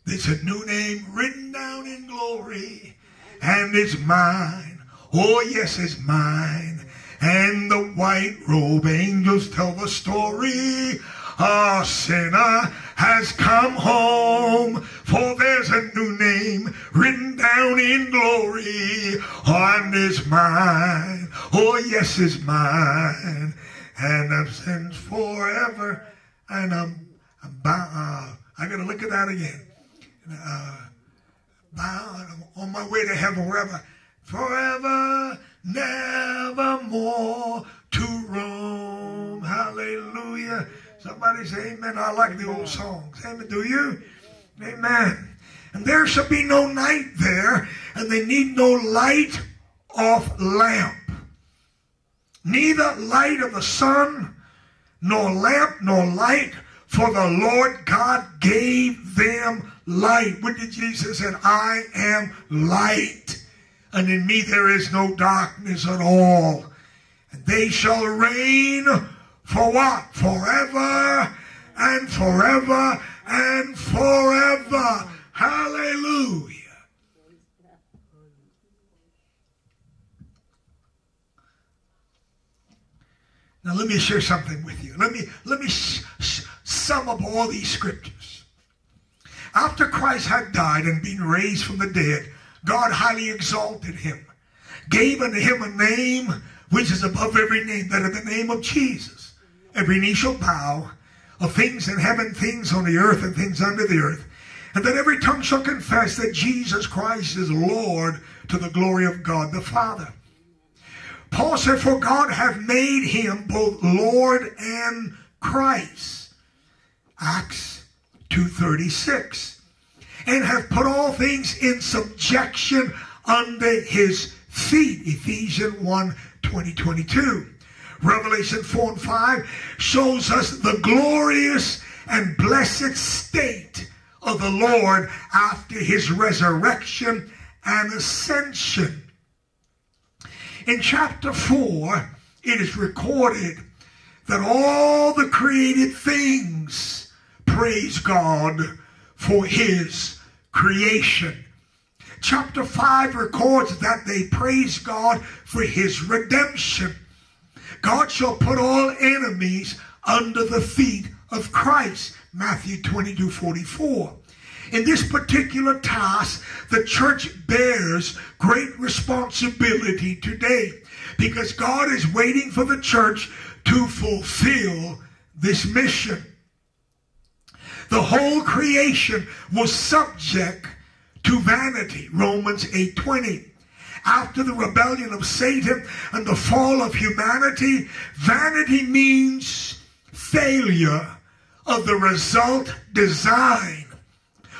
It's a new name written down in glory, and it's mine. Oh, yes, it's mine. And the white robe angels tell the story. A sinner has come home For there's a new name written down in glory on this mine. Oh, yes, it's mine. And I'm since forever. And I'm, I'm bound. Uh, I got to look at that again. Uh, bound on my way to heaven, wherever. Forever, nevermore to roam. Hallelujah. Somebody say amen. I like the old songs. Amen. Do you? Amen. And there shall be no night there, and they need no light of lamp. Neither light of the sun, nor lamp, nor light, for the Lord God gave them light. What did Jesus say? I am light, and in me there is no darkness at all. And they shall reign for what? Forever and forever and forever. Hallelujah. Now let me share something with you. Let me let me sh- sh- sum up all these scriptures. After Christ had died and been raised from the dead, God highly exalted him, gave unto him a name which is above every name, that at the name of Jesus, every knee shall bow of things in heaven, things on the earth, and things under the earth, and that every tongue shall confess that Jesus Christ is Lord to the glory of God the Father. Paul said, For God hath made him both Lord and Christ. Acts 2.36. And hath put all things in subjection under his feet. Ephesians 1, 20, 22. Revelation 4 and 5 shows us the glorious and blessed state of the Lord after his resurrection and ascension. In chapter 4, it is recorded that all the created things praise God for his creation. Chapter 5 records that they praise God for his redemption. God shall put all enemies under the feet of Christ. Matthew 22 44. In this particular task, the church bears great responsibility today because God is waiting for the church to fulfill this mission. The whole creation was subject to vanity. Romans 8:20 after the rebellion of Satan and the fall of humanity, vanity means failure of the result design,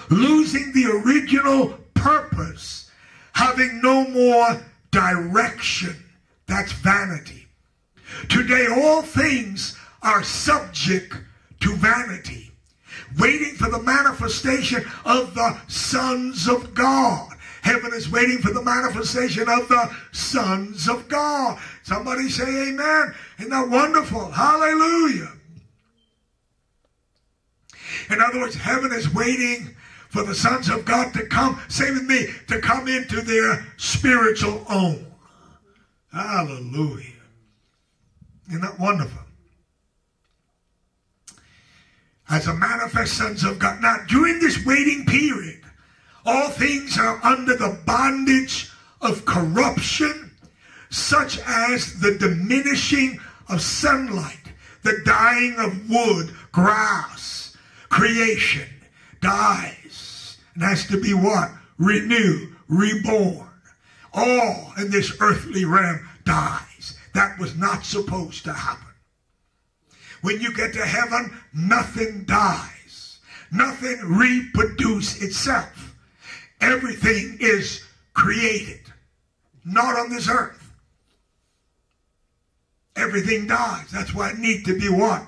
losing the original purpose, having no more direction. That's vanity. Today, all things are subject to vanity, waiting for the manifestation of the sons of God. Heaven is waiting for the manifestation of the sons of God. Somebody say amen. Isn't that wonderful? Hallelujah. In other words, heaven is waiting for the sons of God to come, say with me, to come into their spiritual own. Hallelujah. Isn't that wonderful? As a manifest sons of God. Now, during this waiting period, all things are under the bondage of corruption, such as the diminishing of sunlight, the dying of wood, grass, creation dies and has to be what? Renewed, reborn. All in this earthly realm dies. That was not supposed to happen. When you get to heaven, nothing dies. Nothing reproduces itself. Everything is created, not on this earth. Everything dies. That's why it needs to be what?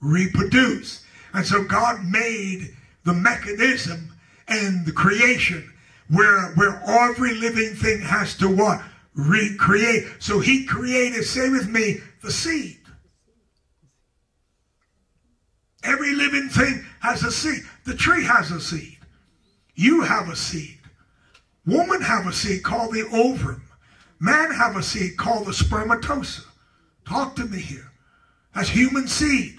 Reproduce. And so God made the mechanism and the creation where, where every living thing has to what? Recreate. So he created, say with me, the seed. Every living thing has a seed. The tree has a seed. You have a seed. Woman have a seed called the ovum. Man have a seed called the spermatosa. Talk to me here. That's human seed.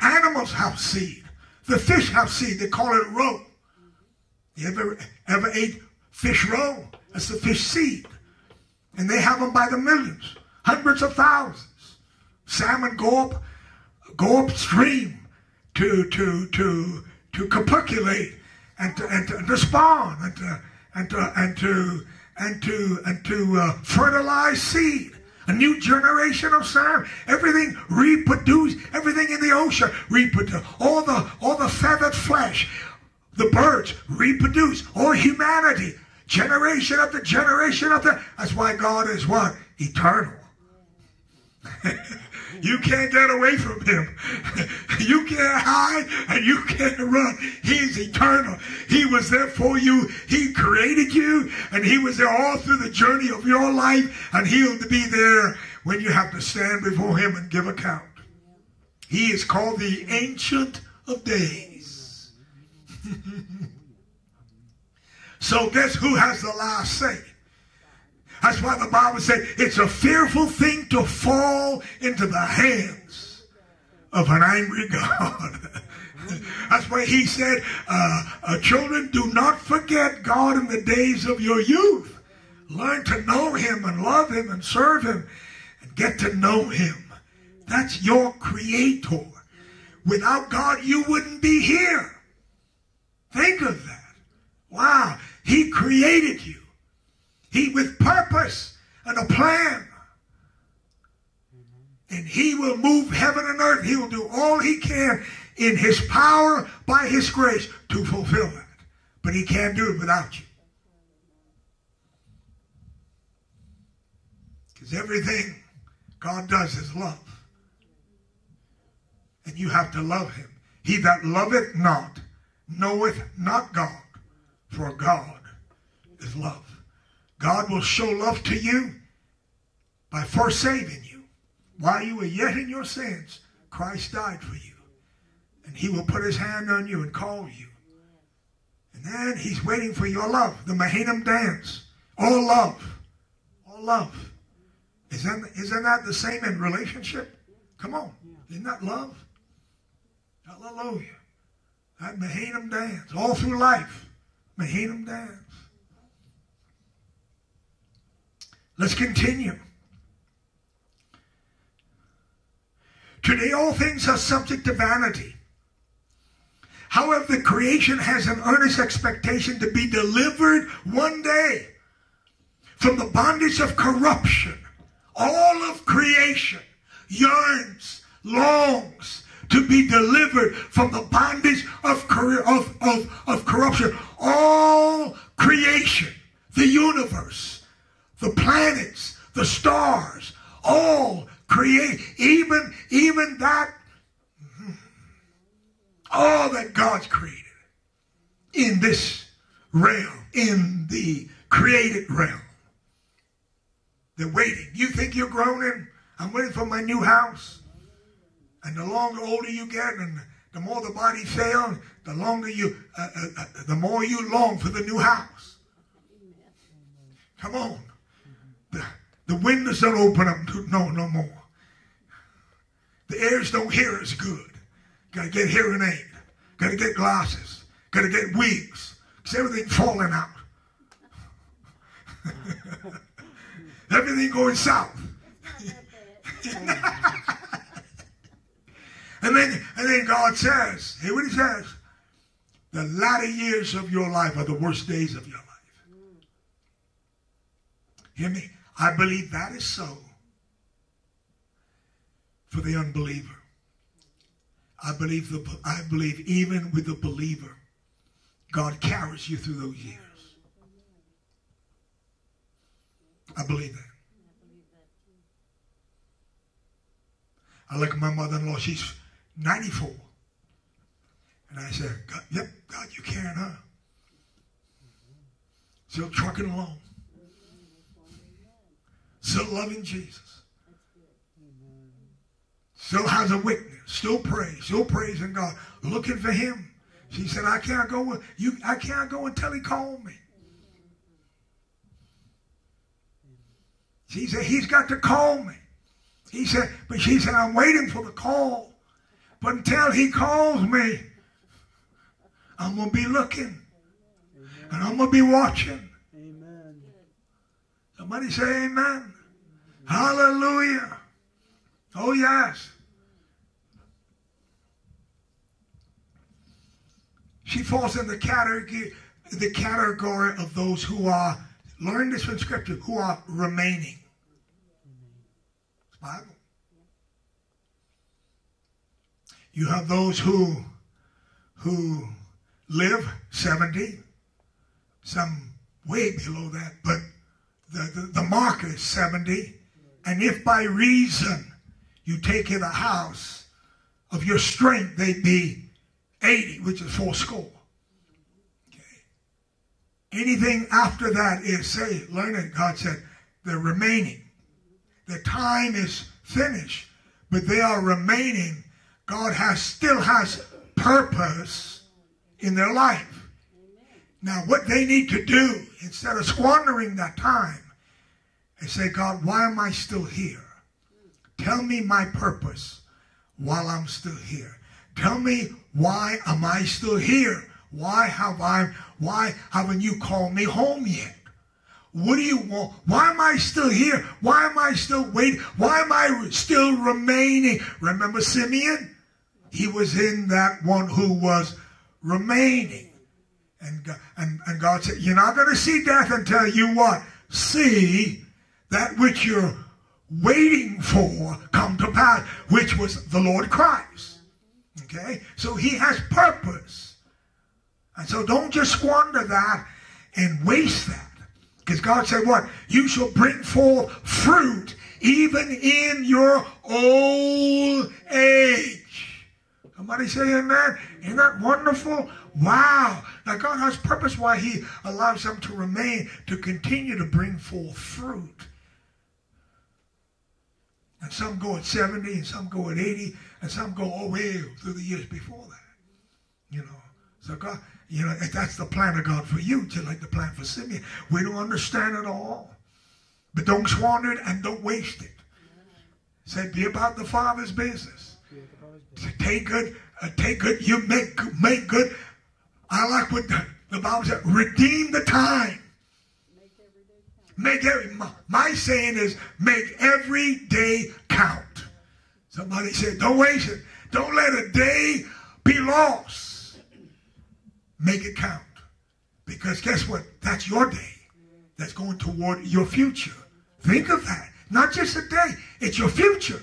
Animals have seed. The fish have seed. They call it roe. You ever, ever ate fish roe? That's the fish seed. And they have them by the millions, hundreds of thousands. Salmon go up, go upstream to, to, to, to copulate and to, and to, to spawn and to, and to, and to, and to, and to uh, fertilize seed. A new generation of salmon. Everything reproduce. Everything in the ocean reproduce. All the all the feathered flesh, the birds reproduce. All humanity, generation after generation after. That's why God is what eternal. <laughs> You can't get away from him. <laughs> You can't hide and you can't run. He's eternal. He was there for you. He created you and he was there all through the journey of your life and he'll be there when you have to stand before him and give account. He is called the Ancient of Days. <laughs> so guess who has the last say? That's why the Bible says it's a fearful thing to fall into the hands of an angry <laughs> God. That's why he said, uh, uh, children, do not forget God in the days of your youth. Learn to know him and love him and serve him and get to know him. That's your creator. Without God, you wouldn't be here. Think of that. Wow. He created you. He with purpose and a plan. And he will move heaven and earth. He will do all he can in his power by his grace to fulfill that. But he can't do it without you. Because everything God does is love. And you have to love him. He that loveth not knoweth not God, for God is love. God will show love to you by first saving you. While you were yet in your sins, Christ died for you. And he will put his hand on you and call you. And then he's waiting for your love, the Mahanaim dance. All love. All love. Isn't, isn't that the same in relationship? Come on. Isn't that love? Hallelujah. That Mahanaim dance. All through life. Mahanaim dance. Let's continue. Today, all things are subject to vanity. However, the creation has an earnest expectation to be delivered one day from the bondage of corruption. All of creation yearns, longs to be delivered from the bondage of, of, of, of corruption. All creation, the universe, the planets, the stars, all create, even, even that, all that God's created in this realm, in the created realm. They're waiting. You think you're groaning? I'm waiting for my new house. And the longer older you get, and the more the body fails, the longer you, uh, uh, uh, the more you long for the new house. Come on. The, windows don't open up no, no more. The ears don't hear as good. Got to get hearing aid. Got to get glasses. Got to get wigs. Because everything's falling out. <laughs> Everything going south. <laughs> and then and then God says, hear what he says. The latter years of your life are the worst days of your life. Hear me? I believe that is so for the unbeliever. I believe the I believe even with the believer, God carries you through those years. I believe that. I look at my mother-in-law, she's 94. And I said, God, yep, God, you carrying her. Still trucking along. Still loving Jesus. Still has a witness. Still prays. Still praising God. Looking for him. She said, I can't go you I can't go until he called me. She said, he's got to call me. He said, but she said, I'm waiting for the call. But until he calls me, I'm going to be looking. And I'm going to be watching. Amen. Somebody say amen. Hallelujah. Oh, yes. She falls in the category, the category of those who are, learn this from Scripture, who are remaining. It's Bible. You have those who who live 70, some way below that, but the, the, the mark is 70. And if by reason you take in a house of your strength, they'd be 80, which is four score. Okay. Anything after that is, say, learn it, God said, they're remaining. The time is finished, but they are remaining. God has still has purpose in their life. Now, what they need to do, instead of squandering that time, is say, God, why am I still here? Tell me my purpose while I'm still here. Tell me why am I still here? Why have I why haven't you called me home yet? What do you want? Why am I still here? Why am I still waiting? Why am I still remaining? Remember Simeon? He was in that one who was remaining. And, and, and God said, You're not going to see death until you what? See that which you're waiting for come to pass, which was the Lord Christ. Okay? So he has purpose. And so don't just squander that and waste that. Because God said, What? You shall bring forth fruit even in your old age. Somebody say amen. Isn't that wonderful? Wow. Now God has purpose why he allows them to remain, to continue to bring forth fruit. And some go at 70, and some go at 80, and some go all way through the years before that. You know. So God, you know, that's the plan of God for you, just like the plan for Simeon. We don't understand it all. But don't squander it and don't waste it. Say, be about the Father's business. Take good, uh, take good, you make make good. I like what the, the Bible said, redeem the time. Make every, my, my saying is make every day count. Somebody said, don't waste it. Don't let a day be lost. Make it count. Because guess what? That's your day. That's going toward your future. Think of that. Not just a day, it's your future.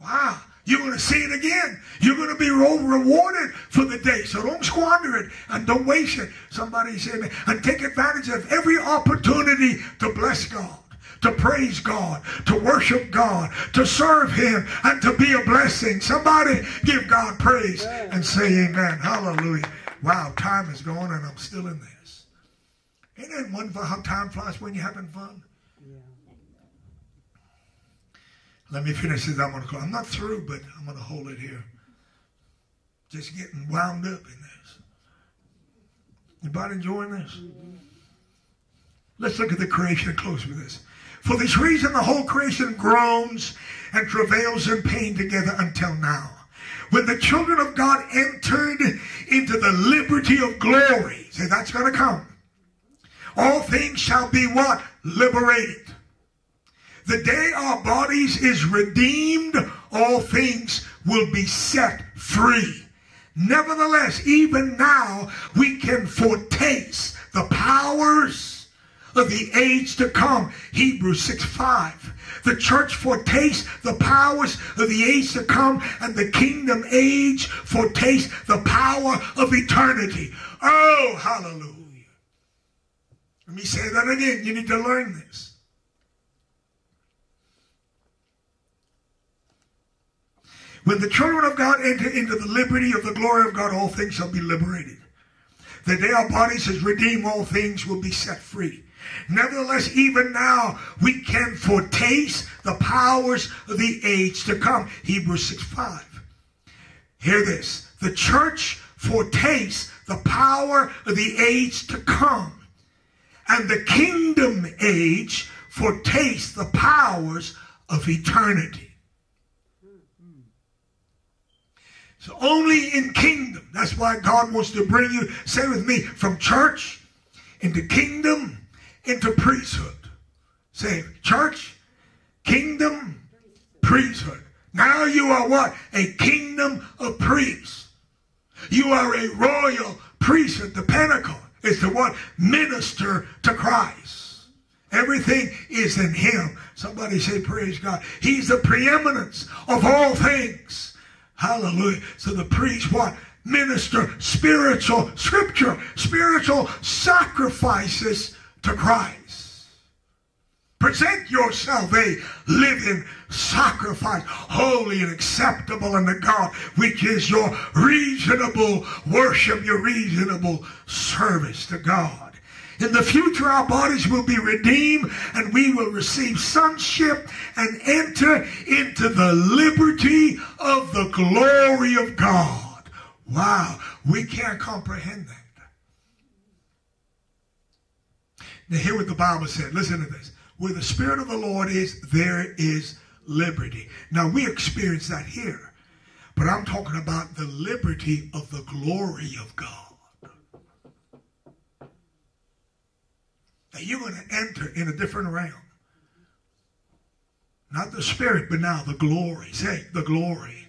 Wow. You're going to see it again. You're going to be rewarded for the day. So don't squander it and don't waste it. Somebody say, amen. and take advantage of every opportunity to bless God, to praise God, to worship God, to serve Him, and to be a blessing. Somebody give God praise and say amen. Hallelujah. Wow, time is going and I'm still in this. Ain't it wonderful how time flies when you're having fun? Let me finish this. I'm going to call. I'm not through, but I'm going to hold it here. Just getting wound up in this. Anybody enjoying this? Let's look at the creation close with this. For this reason, the whole creation groans and travails in pain together until now. When the children of God entered into the liberty of glory, say that's going to come. All things shall be what? Liberated. The day our bodies is redeemed, all things will be set free. Nevertheless, even now, we can foretaste the powers of the age to come. Hebrews 6 5. The church foretastes the powers of the age to come, and the kingdom age foretastes the power of eternity. Oh, hallelujah. Let me say that again. You need to learn this. When the children of God enter into the liberty of the glory of God, all things shall be liberated. The day our bodies is redeemed, all things will be set free. Nevertheless, even now, we can foretaste the powers of the age to come. Hebrews 6 5. Hear this. The church foretastes the power of the age to come. And the kingdom age foretastes the powers of eternity. So only in kingdom. That's why God wants to bring you, say with me, from church into kingdom, into priesthood. Say, church, kingdom, priesthood. Now you are what? A kingdom of priests. You are a royal priesthood. The pinnacle is to what? Minister to Christ. Everything is in him. Somebody say, praise God. He's the preeminence of all things. Hallelujah. So the priest, what? Minister spiritual scripture, spiritual sacrifices to Christ. Present yourself a living sacrifice, holy and acceptable unto God, which is your reasonable worship, your reasonable service to God. In the future, our bodies will be redeemed and we will receive sonship and enter into the liberty of the glory of God. Wow, we can't comprehend that. Now, hear what the Bible said. Listen to this. Where the Spirit of the Lord is, there is liberty. Now, we experience that here, but I'm talking about the liberty of the glory of God. Now, you're going to enter in a different realm. Not the Spirit, but now the glory. Say, the glory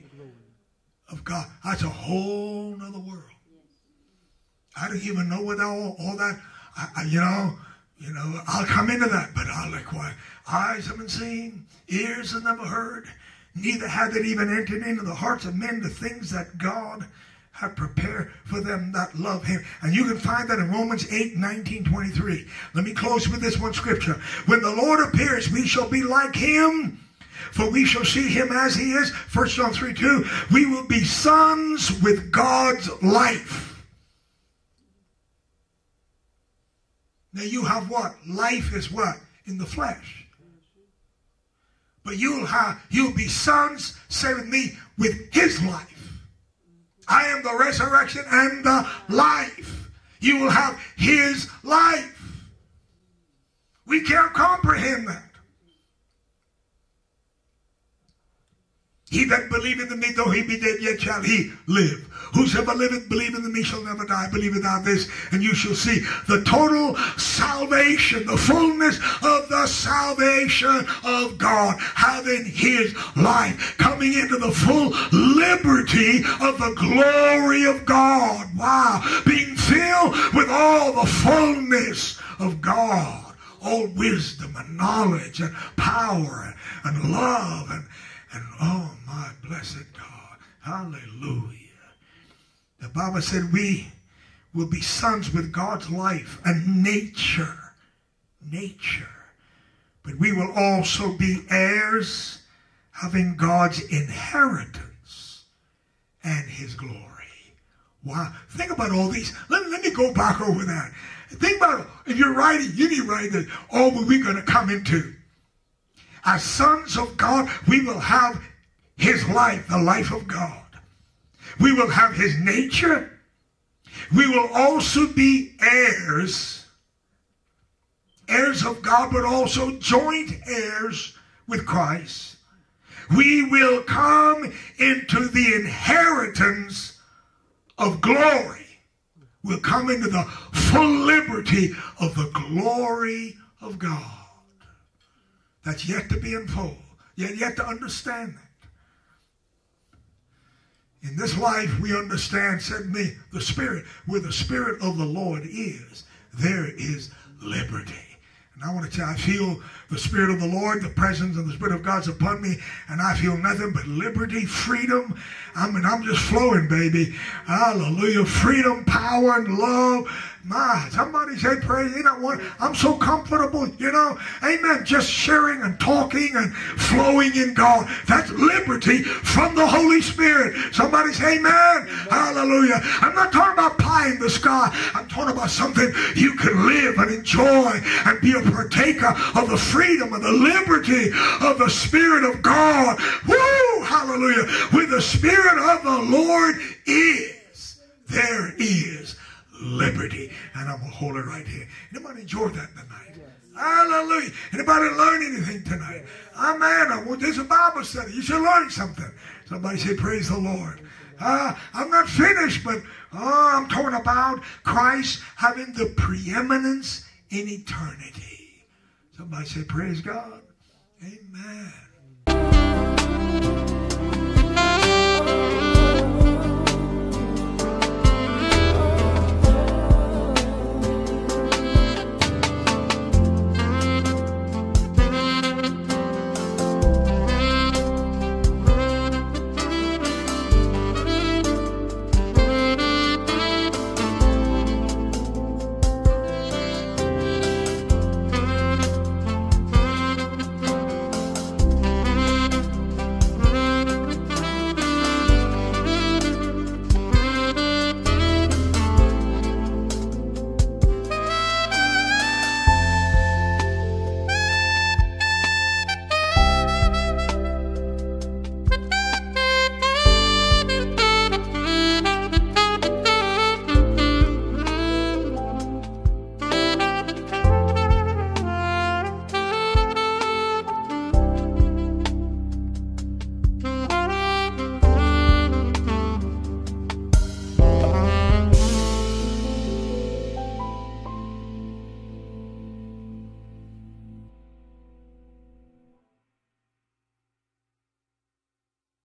of God. That's a whole nother world. I don't even know what all, all that, I, I, you know, you know, I'll come into that, but I'll like what eyes haven't seen, ears have never heard, neither have it even entered into the hearts of men the things that God had prepared for them that love him. And you can find that in Romans 8, 19, 23. Let me close with this one scripture. When the Lord appears, we shall be like him, for we shall see him as he is. 1 John 3, 2. We will be sons with God's life. Now you have what? Life is what? In the flesh. But you'll have you'll be sons, say with me, with his life. I am the resurrection and the life. You will have his life. We can't comprehend that. He that believeth in me, though he be dead, yet shall he live. Whosoever liveth, believeth in me, shall never die. Believe without this, and you shall see the total salvation, the fullness of the salvation of God, having his life, coming into the full liberty of the glory of God. Wow. Being filled with all the fullness of God. All wisdom and knowledge and power and love and, and oh my blessed God. Hallelujah. The Bible said we will be sons with God's life and nature. Nature. But we will also be heirs having God's inheritance and his glory. Wow. Think about all these. Let, let me go back over that. Think about. If you're writing, you need to write that oh, all we're going to come into. As sons of God, we will have his life, the life of God. We will have his nature. We will also be heirs, heirs of God, but also joint heirs with Christ. We will come into the inheritance of glory. We'll come into the full liberty of the glory of God. That's yet to be unfolded. Yet, yet to understand that. In this life, we understand, said me, the Spirit, where the Spirit of the Lord is, there is liberty. And I want to tell you, I feel the Spirit of the Lord, the presence of the Spirit of God's upon me, and I feel nothing but liberty, freedom. I mean, I'm just flowing, baby. Hallelujah. Freedom, power, and love my, somebody say praise. You know what? I'm so comfortable, you know. Amen. Just sharing and talking and flowing in God. That's liberty from the Holy Spirit. Somebody say amen. amen. Hallelujah. I'm not talking about pie in the sky. I'm talking about something you can live and enjoy and be a partaker of the freedom and the liberty of the Spirit of God. Woo! Hallelujah. Where the Spirit of the Lord is, there is liberty. And I'm going to hold it right here. Anybody enjoy that tonight? Yes. Hallelujah. Anybody learn anything tonight? Amen. Well, there's a Bible study. You should learn something. Somebody say, praise the Lord. Uh, I'm not finished, but uh, I'm talking about Christ having the preeminence in eternity. Somebody say, Praise God. Amen.